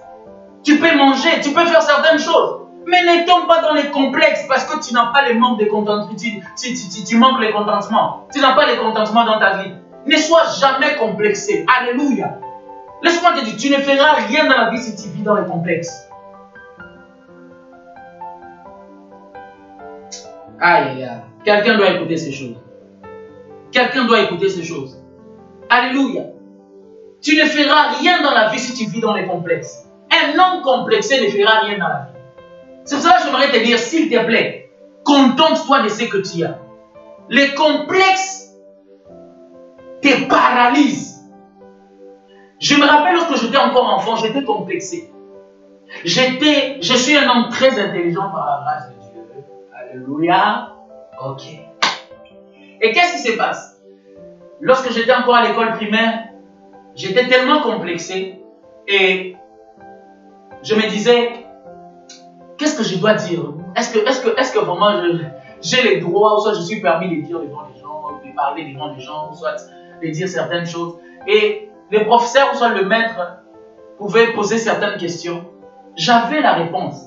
Tu peux manger, tu peux faire certaines choses. Mais ne tombe pas dans les complexes parce que tu n'as pas le manque de contentement. Tu, tu, tu, manques le contentement. Tu n'as pas le contentement dans ta vie. Ne sois jamais complexé. Alléluia. Laisse-moi te dire, tu ne feras rien dans la vie si tu vis dans les complexes. Aïe, aïe, aïe. Quelqu'un doit écouter ces choses. Quelqu'un doit écouter ces choses. Alléluia. Tu ne feras rien dans la vie si tu vis dans les complexes. Un homme complexé ne fera rien dans la vie. C'est pour cela que j'aimerais te dire, s'il te plaît, contente-toi de ce que tu as. Les complexes te paralysent. Je me rappelle lorsque j'étais encore enfant, j'étais complexé. J'étais, je suis un homme très intelligent par la grâce de Dieu. Alléluia. Ok. Et qu'est-ce qui se passe? Lorsque j'étais encore à l'école primaire, j'étais tellement complexé et je me disais, qu'est-ce que je dois dire? Est-ce que, est que, est que vraiment j'ai les droits ou soit je suis permis de dire devant les gens, de parler devant les gens, ou soit de dire certaines choses? Et le professeur ou soit le maître pouvait poser certaines questions. J'avais la réponse,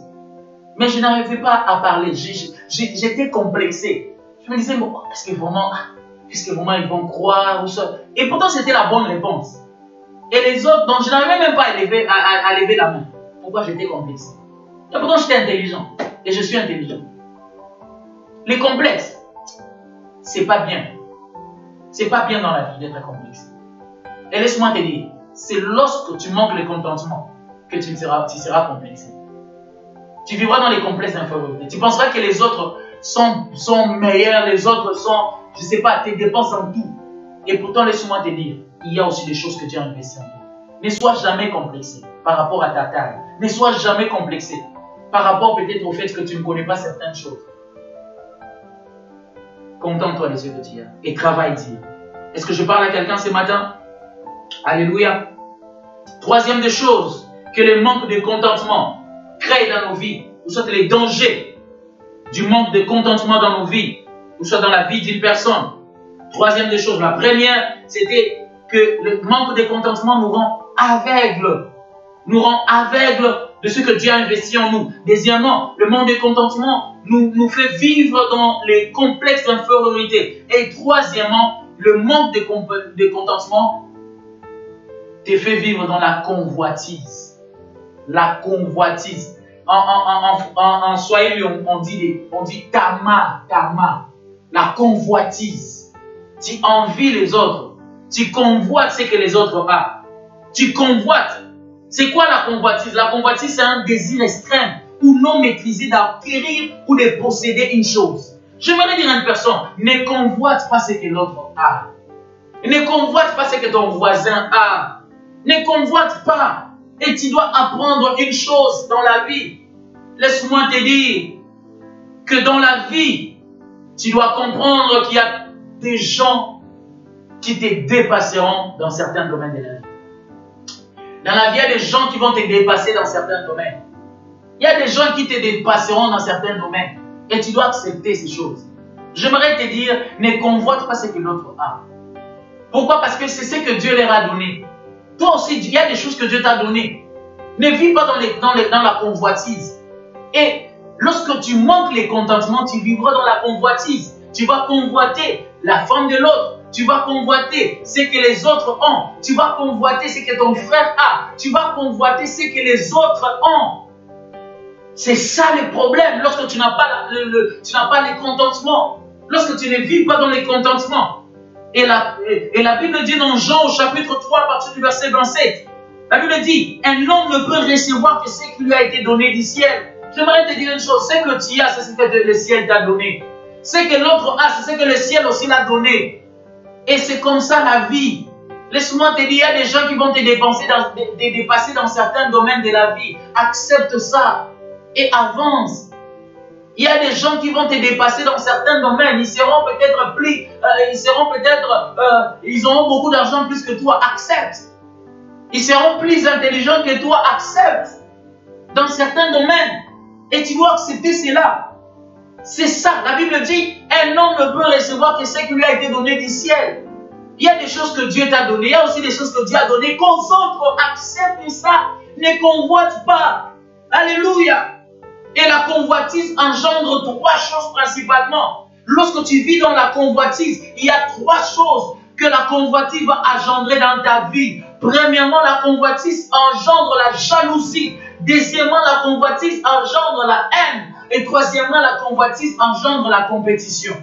mais je n'arrivais pas à parler. J'étais complexé. Je me disais, est-ce que vraiment, est-ce que vraiment ils vont croire ou ça Et pourtant, c'était la bonne réponse. Et les autres, donc je n'arrivais même pas à lever, à, lever la main. Pourquoi j'étais complexé? Pourtant, j'étais intelligent. Et je suis intelligent. Les complexes, c'est pas bien. C'est pas bien dans la vie d'être complexe. Et laisse-moi te dire, c'est lorsque tu manques le contentement que tu seras, tu seras complexé. Tu vivras dans les complexes d'infériorité. Tu penseras que les autres sont, sont meilleurs, les autres sont, je ne sais pas, tes dépenses en tout. Et pourtant, laisse-moi te dire, il y a aussi des choses que tu as investi en toi. Ne sois jamais complexé par rapport à ta taille. Ne sois jamais complexé par rapport peut-être au fait que tu ne connais pas certaines choses. Contente-toi de ce que tu et travaille Dieu. Est-ce que je parle à quelqu'un ce matin? Alléluia. Troisième des choses que le manque de contentement crée dans nos vies, ou soit les dangers du manque de contentement dans nos vies, ou soit dans la vie d'une personne. Troisième des choses, la première, c'était que le manque de contentement nous rend aveugles, nous rend aveugles de ce que Dieu a investi en nous. Deuxièmement, le manque de contentement nous, fait vivre dans les complexes d'infériorité. Et troisièmement, le manque de contentement te fait vivre dans la convoitise. La convoitise. En, en, en, en Swahili, on, dit, on dit tama, tama. La convoitise. Tu envies les autres. Tu convoites ce que les autres ont. Tu convoites. C'est quoi la convoitise? La convoitise, c'est un désir extrême ou non maîtrisé d'acquérir ou de posséder une chose. J'aimerais dire à une personne, ne convoite pas ce que l'autre a. Ne convoite pas ce que ton voisin a. Ne convoite pas. Et tu dois apprendre une chose dans la vie. Laisse-moi te dire que dans la vie, tu dois comprendre qu'il y a des gens qui te dépasseront dans certains domaines de la vie. Dans la vie, il y a des gens qui vont te dépasser dans certains domaines. Il y a des gens qui te dépasseront dans certains domaines. Et tu dois accepter ces choses. J'aimerais te dire, ne convoite pas ce que l'autre a. Pourquoi? Parce que c'est ce que Dieu leur a donné. Toi aussi, il y a des choses que Dieu t'a données. Ne vis pas dans, dans, la convoitise. Et lorsque tu manques les contentements, tu vivras dans la convoitise. Tu vas convoiter la femme de l'autre. Tu vas convoiter ce que les autres ont. Tu vas convoiter ce que ton frère a. Tu vas convoiter ce que les autres ont. C'est ça le problème lorsque tu n'as pas, le, tu n'as pas les contentements. Lorsque tu ne vis pas dans les contentements. Et la, Bible dit dans Jean au chapitre 3 à partir du verset 27. La Bible dit, un homme ne peut recevoir que ce qui lui a été donné du ciel. J'aimerais te dire une chose, ce que tu as, c'est ce que le ciel t'a donné. Ce que l'autre a, c'est ce que le ciel aussi l'a donné. Et c'est comme ça la vie. Laisse-moi te dire, il y a des gens qui vont te dépenser dans, dépasser dans certains domaines de la vie. Accepte ça et avance. Il y a des gens qui vont te dépasser dans certains domaines. Ils seront peut-être plus, euh, ils seront peut-être, euh, ils auront beaucoup d'argent plus que toi. Accepte. Ils seront plus intelligents que toi. Accepte. Dans certains domaines. Et tu dois accepter cela. C'est ça. La Bible dit, un homme ne peut recevoir que ce qui lui a été donné du ciel. Il y a des choses que Dieu t'a données. Il y a aussi des choses que Dieu a données. Concentre, accepte ça. Ne convoite pas. Alléluia. Et la convoitise engendre trois choses principalement. Lorsque tu vis dans la convoitise, il y a trois choses que la convoitise va engendrer dans ta vie. Premièrement, la convoitise engendre la jalousie. Deuxièmement, la convoitise engendre la haine. Et troisièmement, la convoitise engendre la compétition.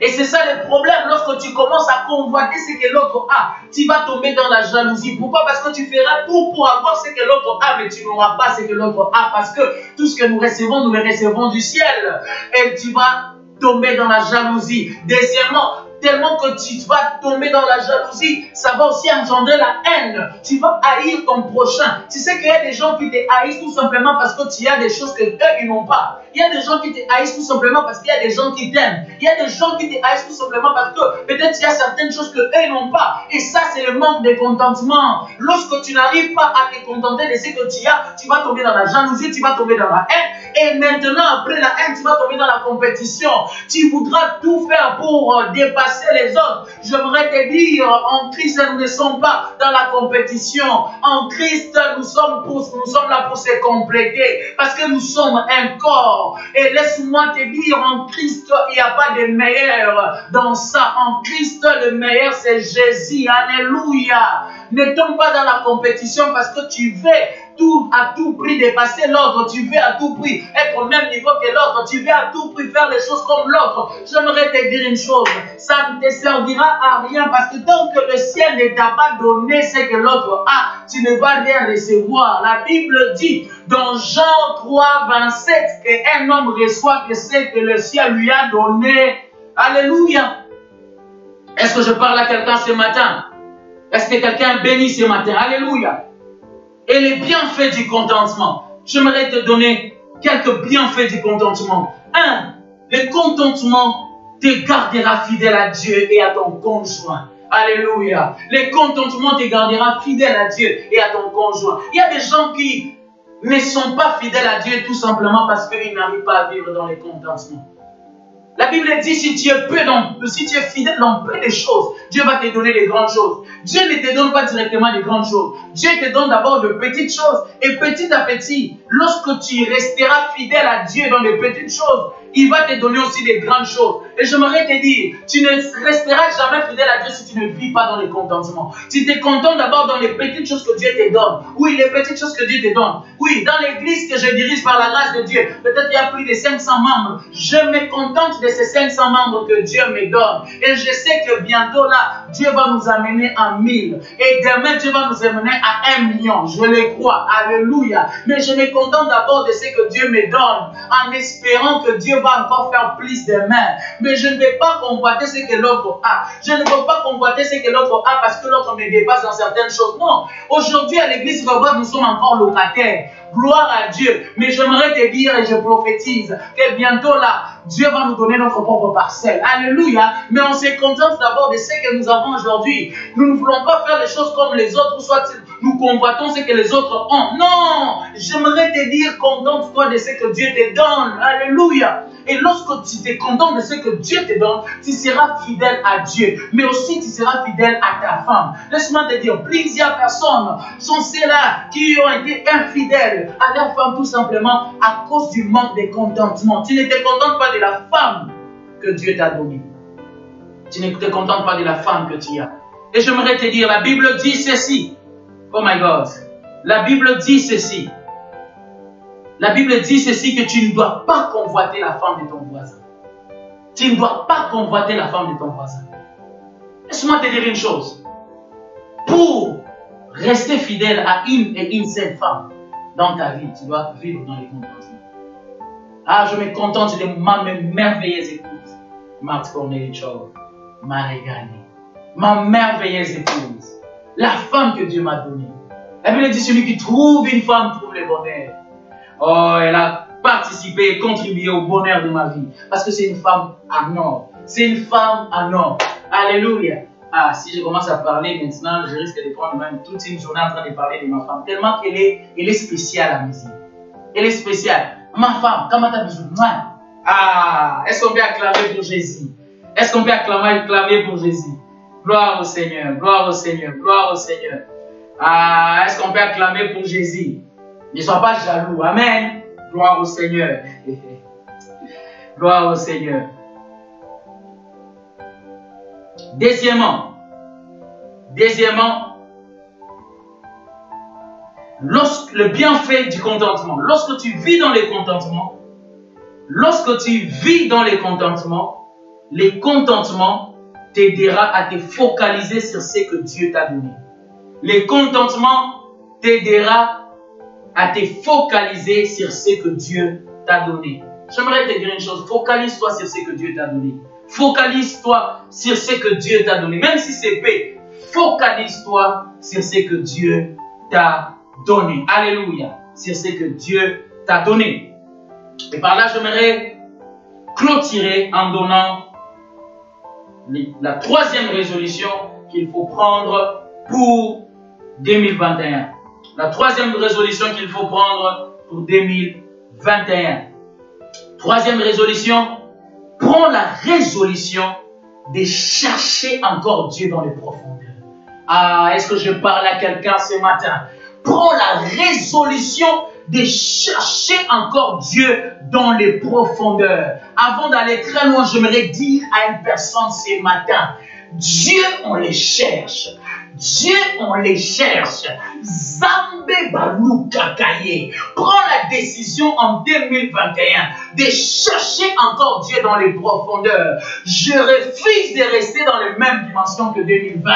Et c'est ça le problème lorsque tu commences à convoiter ce que l'autre a. Tu vas tomber dans la jalousie. Pourquoi? Parce que tu feras tout pour avoir ce que l'autre a, mais tu n'auras pas ce que l'autre a. Parce que tout ce que nous recevons, nous le recevons du ciel. Et tu vas tomber dans la jalousie. Deuxièmement, tellement que tu vas tomber dans la jalousie, ça va aussi engendrer la haine. Tu vas haïr ton prochain. Tu sais qu'il y a des gens qui te haïssent tout simplement parce que tu as des choses que eux, ils n'ont pas. Il y a des gens qui te haïssent tout simplement parce qu'il y a des gens qui t'aiment. Il y a des gens qui te haïssent tout simplement parce que peut-être il y a certaines choses que eux, n'ont pas. Et ça, c'est le manque de contentement. Lorsque tu n'arrives pas à te contenter de ce que tu as, tu vas tomber dans la jalousie, tu vas tomber dans la haine. Et maintenant, après la haine, tu vas tomber dans la compétition. Tu voudras tout faire pour euh, dépasser les autres. J'aimerais te dire, en Christ, nous ne sommes pas dans la compétition. En Christ, nous sommes, pour, nous sommes là pour se compléter. Parce que nous sommes un corps. Et laisse-moi te dire, en Christ, il n'y a pas de meilleur dans ça. En Christ, le meilleur, c'est Jésus. Alléluia. Ne tombe pas dans la compétition parce que tu veux à tout prix dépasser l'autre, tu veux à tout prix être au même niveau que l'autre, tu veux à tout prix faire les choses comme l'autre. J'aimerais te dire une chose, ça ne te servira à rien parce que tant que le ciel ne t'a pas donné ce que l'autre a, tu ne vas rien recevoir. La Bible dit dans Jean 3, 27 qu'un homme reçoit que ce que le ciel lui a donné. Alléluia. Est-ce que je parle à quelqu'un ce matin? Est-ce que quelqu'un béni ce matin? Alléluia et les bienfaits du contentement. J'aimerais te donner quelques bienfaits du contentement. Un, le contentement te gardera fidèle à Dieu et à ton conjoint. Alléluia. Le contentement te gardera fidèle à Dieu et à ton conjoint. Il y a des gens qui ne sont pas fidèles à Dieu tout simplement parce qu'ils n'arrivent pas à vivre dans le contentement. La Bible dit si tu es peu dans, si tu es fidèle dans peu de choses, Dieu va te donner les grandes choses. Dieu ne te donne pas directement les grandes choses. Dieu te donne d'abord de petites choses. Et petit à petit, lorsque tu resteras fidèle à Dieu dans les petites choses, il va te donner aussi des grandes choses. Et j'aimerais te dire, tu ne resteras jamais fidèle à Dieu si tu ne vis pas dans les contentements. Tu te contentes d'abord dans les petites choses que Dieu te donne. Oui, les petites choses que Dieu te donne. Oui, dans l'église que je dirige par la grâce de Dieu, peut-être il y a plus de 500 membres. Je me contente de ces 500 membres que Dieu me donne. Et je sais que bientôt là, Dieu va nous amener à 1000. Et demain, Dieu va nous amener à 1 million. Je le crois. Alléluia. Mais je me contente d'abord de ce que Dieu me donne en espérant que Dieu va encore faire plus de mains. Mais je ne vais pas convoiter ce que l'autre a. Je ne veux pas convoiter ce que l'autre a parce que l'autre me dépasse dans certaines choses. Non. Aujourd'hui, à l'église nous sommes encore locataires. Gloire à Dieu. Mais j'aimerais te dire et je prophétise que bientôt là, Dieu va nous donner notre propre parcelle. Alléluia. Mais on se contente d'abord de ce que nous avons aujourd'hui. Nous ne voulons pas faire les choses comme les autres, soit nous convoitons ce que les autres ont. Non, j'aimerais te dire, contente-toi de ce que Dieu te donne. Alléluia. Et lorsque tu te contentes de ce que Dieu te donne, tu seras fidèle à Dieu. Mais aussi, tu seras fidèle à ta femme. Laisse-moi te dire, plusieurs personnes sont celles-là qui ont été infidèles à leur femme tout simplement à cause du manque de contentement. Tu ne te contentes pas de la femme que Dieu t'a donnée. Tu ne te contentes pas de la femme que tu as. Et j'aimerais te dire, la Bible dit ceci. Oh my God. La Bible dit ceci. La Bible dit ceci que tu ne dois pas convoiter la femme de ton voisin. Tu ne dois pas convoiter la femme de ton voisin. Laisse-moi te dire une chose. Pour rester fidèle à une et une seule femme dans ta vie, tu dois vivre dans les contentements. Ah, je me contente de ma merveilleuse épouse, Marthe Cornelie Cho, Marie ma merveilleuse épouse, la femme que Dieu m'a donnée. La Bible dit celui qui trouve une femme trouve le bonheur. Oh, elle a participé et contribué au bonheur de ma vie. Parce que c'est une femme en or. C'est une femme en or. Alléluia. Ah, si je commence à parler maintenant, je risque de prendre même toute une journée en train de parler de ma femme. Tellement qu'elle est, elle est spéciale yeux. Elle est spéciale. Ma femme, comment t'as besoin Ah, est-ce qu'on peut acclamer pour Jésus? Est-ce qu'on peut acclamer, acclamer pour Jésus? Gloire au Seigneur, gloire au Seigneur, gloire au Seigneur. Ah, est-ce qu'on peut acclamer pour Jésus? Ne sois pas jaloux. Amen. Gloire au Seigneur. [LAUGHS] Gloire au Seigneur. Deuxièmement, deuxièmement, lorsque le bienfait du contentement, lorsque tu vis dans les contentements, lorsque tu vis dans les contentements, les contentements t'aidera à te focaliser sur ce que Dieu t'a donné. Les contentements t'aidera à te focaliser sur ce que Dieu t'a donné. J'aimerais te dire une chose, focalise-toi sur ce que Dieu t'a donné. Focalise-toi sur ce que Dieu t'a donné. Même si c'est paix, focalise-toi sur ce que Dieu t'a donné. Alléluia. Sur ce que Dieu t'a donné. Et par là, j'aimerais clôturer en donnant la troisième résolution qu'il faut prendre pour 2021. La troisième résolution qu'il faut prendre pour 2021. Troisième résolution, prends la résolution de chercher encore Dieu dans les profondeurs. Ah, est-ce que je parle à quelqu'un ce matin? Prends la résolution de chercher encore Dieu dans les profondeurs. Avant d'aller très loin, j'aimerais dire à une personne ce matin, Dieu, on les cherche. Dieu, on les cherche. Zambe Balou Kakaye. Prends la décision en 2021 de chercher encore Dieu dans les profondeurs. Je refuse de rester dans les mêmes dimensions que 2020.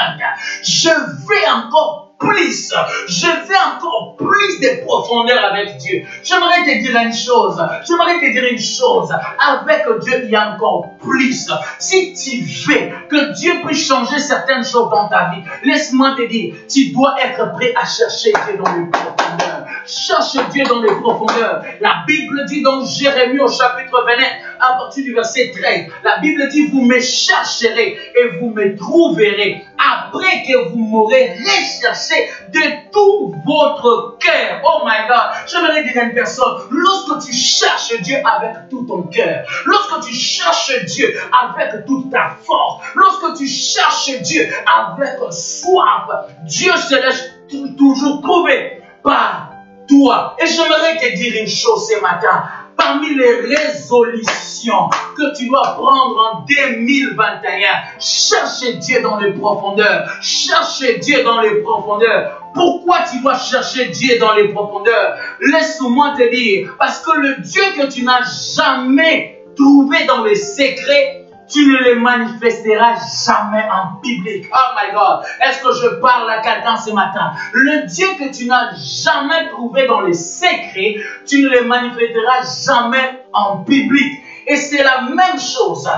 Je vais encore plus. Je veux encore plus de profondeur avec Dieu. J'aimerais te dire une chose. J'aimerais te dire une chose. Avec Dieu, il y a encore plus. Si tu veux que Dieu puisse changer certaines choses dans ta vie, laisse-moi te dire, tu dois être prêt à chercher Dieu dans les profondeurs. Cherche Dieu dans les profondeurs. La Bible dit dans Jérémie au chapitre 29, à partir du verset 13, la Bible dit, vous me chercherez et vous me trouverez après que vous m'aurez recherché de tout votre cœur. Oh my God, j'aimerais dire à une personne, lorsque tu cherches Dieu avec tout ton cœur, lorsque tu cherches Dieu avec toute ta force, lorsque tu cherches Dieu avec soif, Dieu se laisse toujours trouver par toi. Et j'aimerais te dire une chose ce matin. Parmi les résolutions que tu dois prendre en 2021, cherche Dieu dans les profondeurs. Cherche Dieu dans les profondeurs. Pourquoi tu dois chercher Dieu dans les profondeurs? Laisse-moi te dire, parce que le Dieu que tu n'as jamais trouvé dans les secrets, tu ne les manifesteras jamais en public. Oh my God. Est-ce que je parle à quelqu'un ce matin? Le Dieu que tu n'as jamais trouvé dans les secrets, tu ne le manifesteras jamais en public. Et c'est la même chose.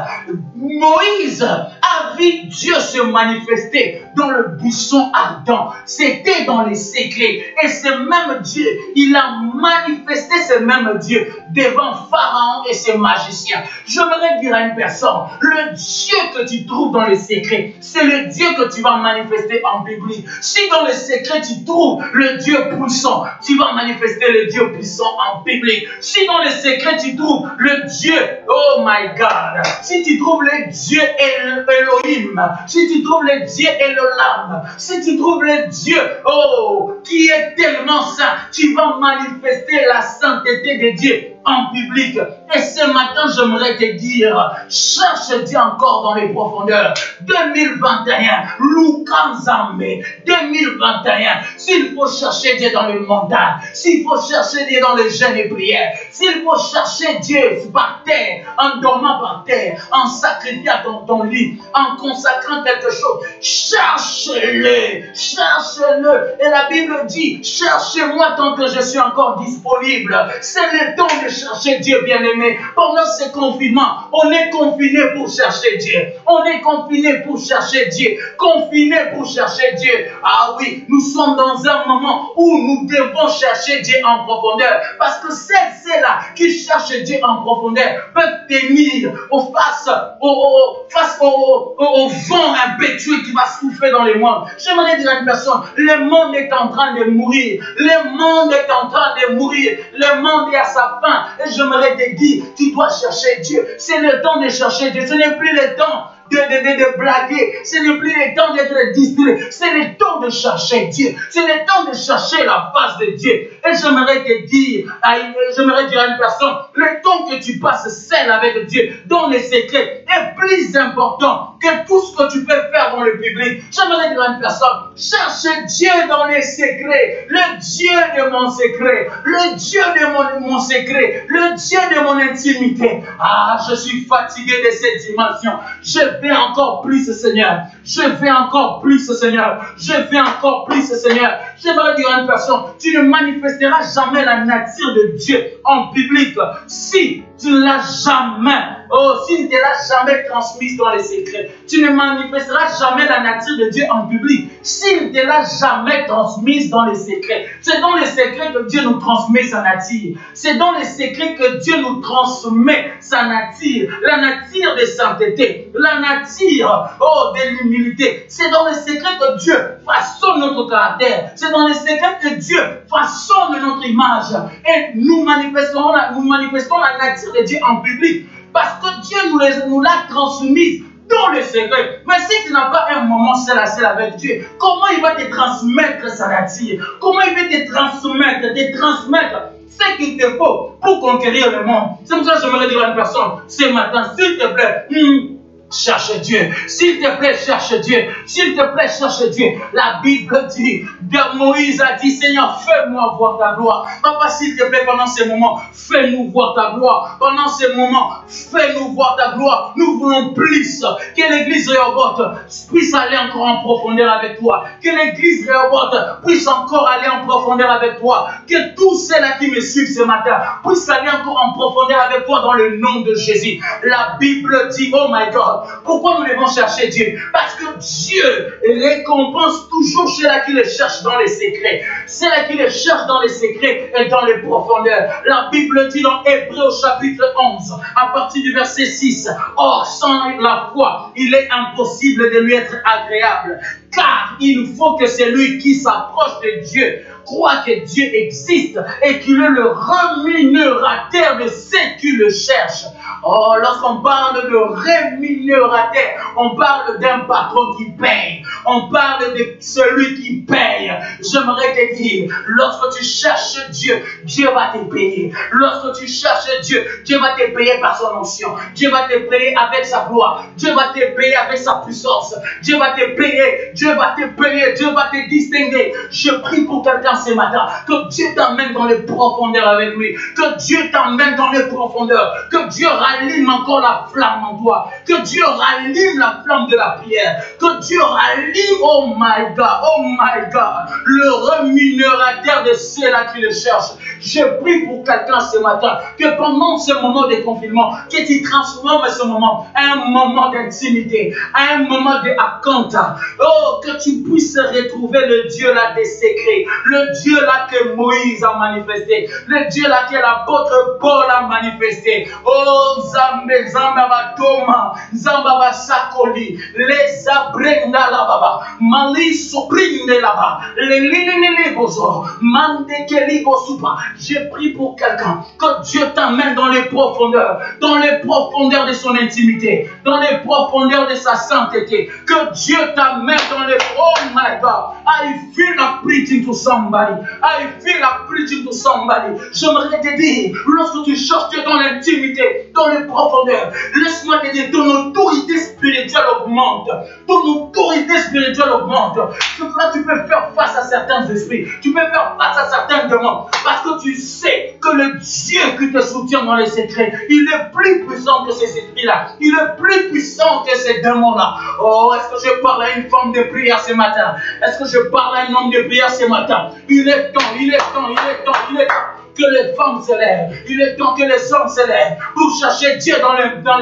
Moïse a vu Dieu se manifester dans le buisson ardent. C'était dans les secrets. Et ce même Dieu, il a manifesté ce même Dieu devant Pharaon et ses magiciens. J'aimerais dire à une personne, le Dieu que tu trouves dans les secrets, c'est le Dieu que tu vas manifester en public. Si dans les secrets tu trouves le Dieu puissant, tu vas manifester le Dieu puissant en public. Si dans les secrets tu trouves le Dieu Oh my God. Si tu trouves le Dieu Elohim, si tu trouves le Dieu Elolam, si tu trouves le Dieu, oh, qui est tellement saint, tu vas manifester la sainteté de Dieu en public. Et ce matin, j'aimerais te dire, cherche Dieu encore dans les profondeurs. 2021, Lukanzame, 2021, s'il faut chercher Dieu dans les montagnes, s'il faut chercher Dieu dans les jeûnes et prières, s'il faut chercher Dieu par terre, en dormant par terre, en sacrifiant dans ton lit, en consacrant quelque chose, cherche-le, cherche-le. Et la Bible dit, cherchez-moi tant que je suis encore disponible. C'est le temps de chercher Dieu, bien-aimé. Pendant ce confinement, on est confiné pour chercher Dieu. On est confiné pour chercher Dieu. Confiné pour chercher Dieu. Ah oui, nous sommes dans un moment où nous devons chercher Dieu en profondeur. Parce que celles-là qui cherchent Dieu en profondeur peuvent tenir face, au, face au, vent impétueux qui va souffler dans les mondes. J'aimerais dire à une personne, le monde est en train de mourir. Le monde est en train de mourir. Le monde est à sa fin. Et j'aimerais te dire, tu dois chercher Dieu. C'est le temps de chercher Dieu. Ce n'est plus le temps de, blaguer. Ce plus le temps d'être distrait. C'est le temps de chercher Dieu. C'est le temps de chercher la face de Dieu. Et j'aimerais te dire, j'aimerais dire à une personne, le temps que tu passes seul avec Dieu, dans les secrets, est plus important que tout ce que tu peux faire dans le public. J'aimerais dire à une personne, cherche Dieu dans les secrets. Le Dieu de mon secret. Le Dieu de mon, mon secret. Le Dieu de mon intimité. Ah, je suis fatigué de cette dimension. Je encore plus, Seigneur. Je veux encore plus, Seigneur. Je veux encore plus, Seigneur. J'aimerais dire à une personne, tu ne manifesteras jamais la nature de Dieu en public si tu ne l'as jamais, oh, s'il ne te jamais transmise dans les secrets. Tu ne manifesteras jamais la nature de Dieu en public s'il ne te l'a jamais transmise dans les secrets. C'est dans les secrets que Dieu nous transmet sa nature. C'est dans les secrets que Dieu nous transmet sa nature. La nature de sainteté, la nature, oh, de C'est dans les secrets que Dieu façonne notre caractère. C'est dans les secrets que Dieu façonne notre image. Et nous manifestons la, nous manifestons la nature de Dieu en public. Parce que Dieu nous, nous l'a transmise dans le secret. Mais si tu n'as pas un moment seul à seul avec Dieu, comment il va te transmettre sa nature? Comment il va te transmettre, te transmettre ce qu'il te faut pour conquérir le monde? C'est pour ça que j'aimerais dire à une personne ce matin, s'il te plaît, hmm, cherche Dieu. S'il te plaît, cherche Dieu. S'il te plaît, cherche Dieu. La Bible dit, Moïse a dit, Seigneur, fais-moi voir ta gloire. Papa, s'il te plaît, pendant ces moments, fais-nous voir ta gloire. Pendant ces moments, fais-nous voir ta gloire. Nous voulons plus que l'église Réobote puisse aller encore en profondeur avec toi. Que l'église Réobote puisse encore aller en profondeur avec toi. Que tous ceux-là qui me suivent ce matin puissent aller encore en profondeur avec toi dans le nom de Jésus. La Bible dit, oh my God, pourquoi nous devons chercher Dieu? Parce que Dieu récompense toujours ceux-là qui le cherchent dans les secrets. Ceux-là qui le cherchent dans les secrets et dans les profondeurs. La Bible dit dans Hébreu chapitre 11, à partir du verset 6, Or, sans la foi, il est impossible de lui être agréable. Car il faut que celui qui s'approche de Dieu croit que Dieu existe et qu'il est le rémunérateur de ceux qui le cherchent. Oh, lorsqu'on parle de rémunérateur, on parle d'un patron qui paye. On parle de celui qui paye. J'aimerais te dire, lorsque tu cherches Dieu, Dieu va te payer. Lorsque tu cherches Dieu, Dieu va te payer par son onction. Dieu va te payer avec sa gloire. Dieu va te payer avec sa puissance. Dieu va te payer. Dieu va te payer. Dieu va te distinguer. Je prie pour quelqu'un ce matin. Que Dieu t'emmène dans les profondeurs avec lui. Que Dieu t'emmène dans les profondeurs. Que Dieu rallume encore la flamme en toi. Que Dieu rallume la flamme de la prière. Que Dieu rallume, oh my God, oh my God, le rémunérateur de ceux-là qui le cherchent. Je prie pour quelqu'un ce matin que pendant ce moment de confinement, que tu transformes ce moment en un moment d'intimité, un moment de. Oh, que tu puisses retrouver le Dieu là des secrets, le Dieu là que Moïse a manifesté, le Dieu là que l'apôtre Paul a manifesté. Oh, Zambe, Zamba Toma, Zamba Sakoli, les Abrenda là-bas, Mali Soprinde là-bas, les Linini Bozo, Mande Keligo Supa. J'ai pris pour quelqu'un que Dieu t'amène dans les profondeurs, dans les profondeurs de son intimité, dans les profondeurs de sa sainteté. Que Dieu t'amène dans les. Oh my God, I feel like preaching to somebody. I feel preaching to somebody. J'aimerais te dire, lorsque tu cherches dans l'intimité, dans les profondeurs, laisse-moi te dire, ton autorité spirituelle augmente. Ton autorité spirituelle augmente. Là, tu peux faire face à certains esprits. Tu peux faire face à certains demandes. Parce que tu sais que le Dieu qui te soutient dans les secrets, il est plus puissant que ces esprits-là. Il est plus puissant que ces démons-là. Oh, est-ce que je parle à une femme de prière ce matin? Est-ce que je parle à un homme de prière ce matin? Il est temps, il est temps, il est temps, 段越。Que les femmes se lèvent. Il est temps que les hommes se lèvent pour chercher Dieu dans les, dans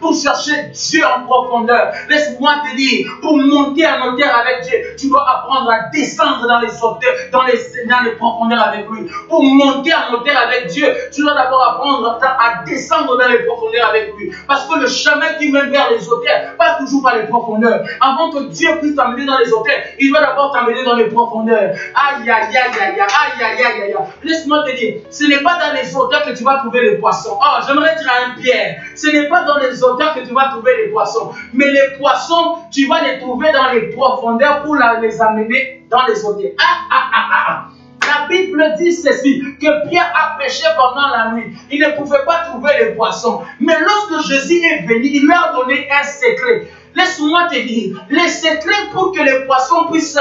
pour chercher Dieu en profondeur. Laisse-moi te dire, pour monter en hauteur avec Dieu, tu dois apprendre à descendre dans les hauteurs, dans les, dans les profondeurs avec lui. Pour monter en hauteur avec Dieu, tu dois d'abord apprendre à descendre dans les profondeurs avec lui. Parce que le chemin qui mène vers les hauteurs passe toujours par les profondeurs. Avant que Dieu puisse t'amener dans les hauteurs, il doit d'abord t'amener dans les profondeurs. Aïe, aïe, aïe, aïe, aïe, aïe, aïe, aïe, aïe. Laisse-moi ce n'est pas dans les auteurs que tu vas trouver les poissons. Oh, j'aimerais dire à un Pierre, ce n'est pas dans les auteurs que tu vas trouver les poissons. Mais les poissons, tu vas les trouver dans les profondeurs pour les amener dans les auteurs. Ah, ah, ah, ah, ah. La Bible dit ceci, que Pierre a péché pendant la nuit. Il ne pouvait pas trouver les poissons. Mais lorsque Jésus est venu, il lui a donné un secret. Laisse-moi te dire, les secrets pour que les poissons puissent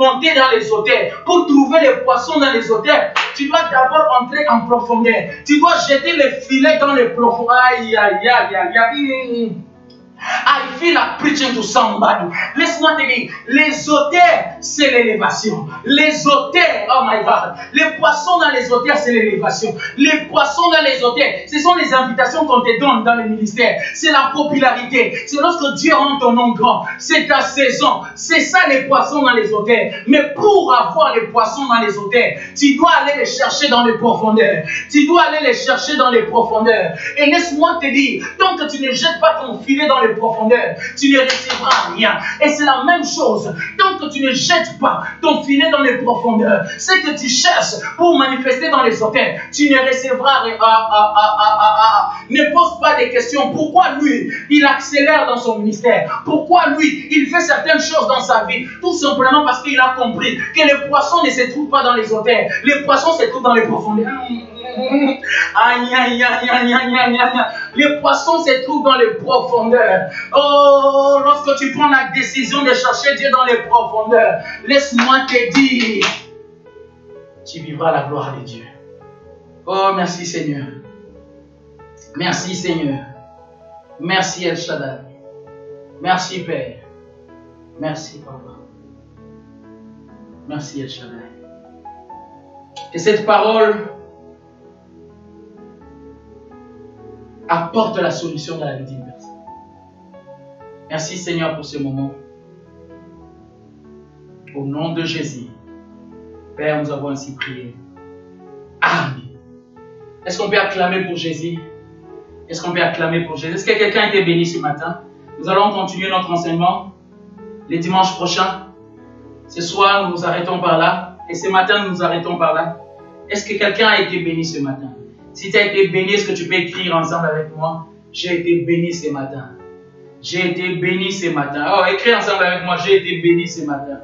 monter dans les hôtels, pour trouver les poissons dans les hôtels, tu dois d'abord entrer en profondeur. Tu dois jeter les filets dans les profondeurs. Aïe, aïe, aïe, aïe. I feel like preaching to somebody. Laisse-moi te dire, les hôtels, c'est l'élévation. Les hôtels, oh my God. Les poissons dans les hôtels, c'est l'élévation. Les poissons dans les hôtels, ce sont les invitations qu'on te donne dans le ministère. C'est la popularité. C'est lorsque Dieu rend ton nom grand. C'est ta saison. C'est ça les poissons dans les hôtels. Mais pour avoir les poissons dans les hôtels, tu dois aller les chercher dans les profondeurs. Tu dois aller les chercher dans les profondeurs. Et laisse-moi te dire, tant que tu ne jettes pas ton filet dans les profondeurs, tu ne recevras rien. Et c'est la même chose. Tant que tu ne jettes pas ton filet dans les profondeurs, ce que tu cherches pour manifester dans les hôtels, tu ne recevras rien. Ah, ah, ah, ne pose pas des questions. Pourquoi lui, il accélère dans son ministère? Pourquoi lui, il fait certaines choses dans sa vie? Tout simplement parce qu'il a compris que les poissons ne se trouvent pas dans les hôtels. Les poissons se trouvent dans les profondeurs. Les poissons se trouvent dans les profondeurs. Oh, lorsque tu prends la décision de chercher Dieu dans les profondeurs, laisse-moi te dire, tu vivras la gloire de Dieu. Oh, merci Seigneur. Merci Seigneur. Merci El Shaddai. Merci Père. Merci Papa. Merci El Shaddai. Que cette parole apporte la solution dans la vie d'une personne. Merci Seigneur pour ce moment. Au nom de Jésus. Père, nous avons ainsi prié. Amen. Est-ce qu'on peut acclamer pour Jésus? Est-ce qu'on peut acclamer pour Jésus? Est-ce que quelqu'un a été béni ce matin? Nous allons continuer notre enseignement les dimanches prochains. Ce soir, nous nous arrêtons par là. Et ce matin, nous nous arrêtons par là. Est-ce que quelqu'un a été béni ce matin? Si tu as été béni, est-ce que tu peux écrire ensemble avec moi? J'ai été béni ce matin. J'ai été béni ce matin. Oh, écris ensemble avec moi, j'ai été béni ce matin.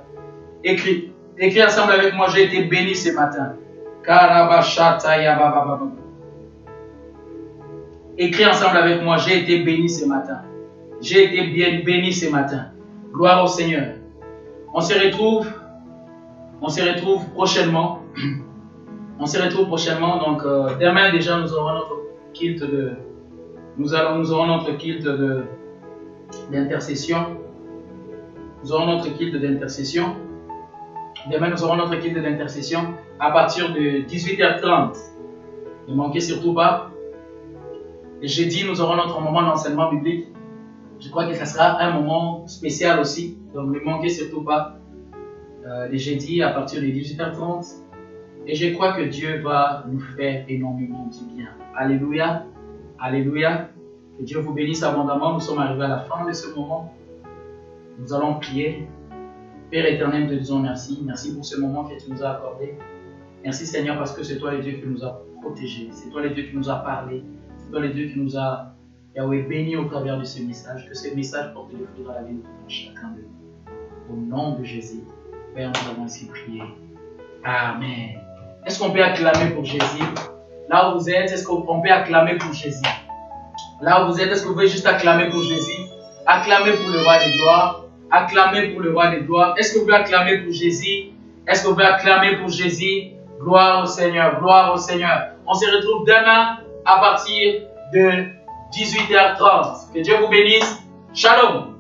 Écris. Écris ensemble avec moi, j'ai été béni ce matin. Écris ensemble avec moi, j'ai été béni ce matin. J'ai été bien béni ce matin. Gloire au Seigneur. On se retrouve, on se retrouve prochainement. [CLEARS THROAT] On se retrouve prochainement. Donc, euh, demain déjà, nous aurons notre kilt de. Nous, allons, nous aurons notre d'intercession. Nous aurons notre kilt d'intercession. Demain, nous aurons notre kilt d'intercession à partir de 18h30. Ne manquez surtout pas. Et jeudi, nous aurons notre moment d'enseignement biblique. Je crois que ce sera un moment spécial aussi. Donc, ne manquez surtout pas. Euh, les jeudis à partir de 18h30. Et je crois que Dieu va nous faire énormément du bien. Alléluia. Alléluia. Que Dieu vous bénisse abondamment. Nous sommes arrivés à la fin de ce moment. Nous allons prier. Père éternel, nous te disons merci. Merci pour ce moment que tu nous as accordé. Merci Seigneur parce que c'est toi le Dieu qui nous a protégés. C'est toi le Dieu qui nous a parlé. C'est toi le Dieu qui nous a Yahweh, béni au travers de ce message. Que ce message porte le fruit dans la vie de chacun de nous. Au nom de Jésus, Père, nous avons ainsi prié. Amen. Est-ce qu'on peut acclamer pour Jésus? Là où vous êtes, est-ce qu'on peut acclamer pour Jésus? Là où vous êtes, est-ce que vous pouvez juste acclamer pour Jésus? Acclamer pour le roi des gloires. Acclamer pour le roi des gloires. Est-ce que vous pouvez acclamer pour Jésus? Est-ce que vous pouvez acclamer pour Jésus? Gloire au Seigneur, gloire au Seigneur. On se retrouve demain à partir de 18h30. Que Dieu vous bénisse. Shalom.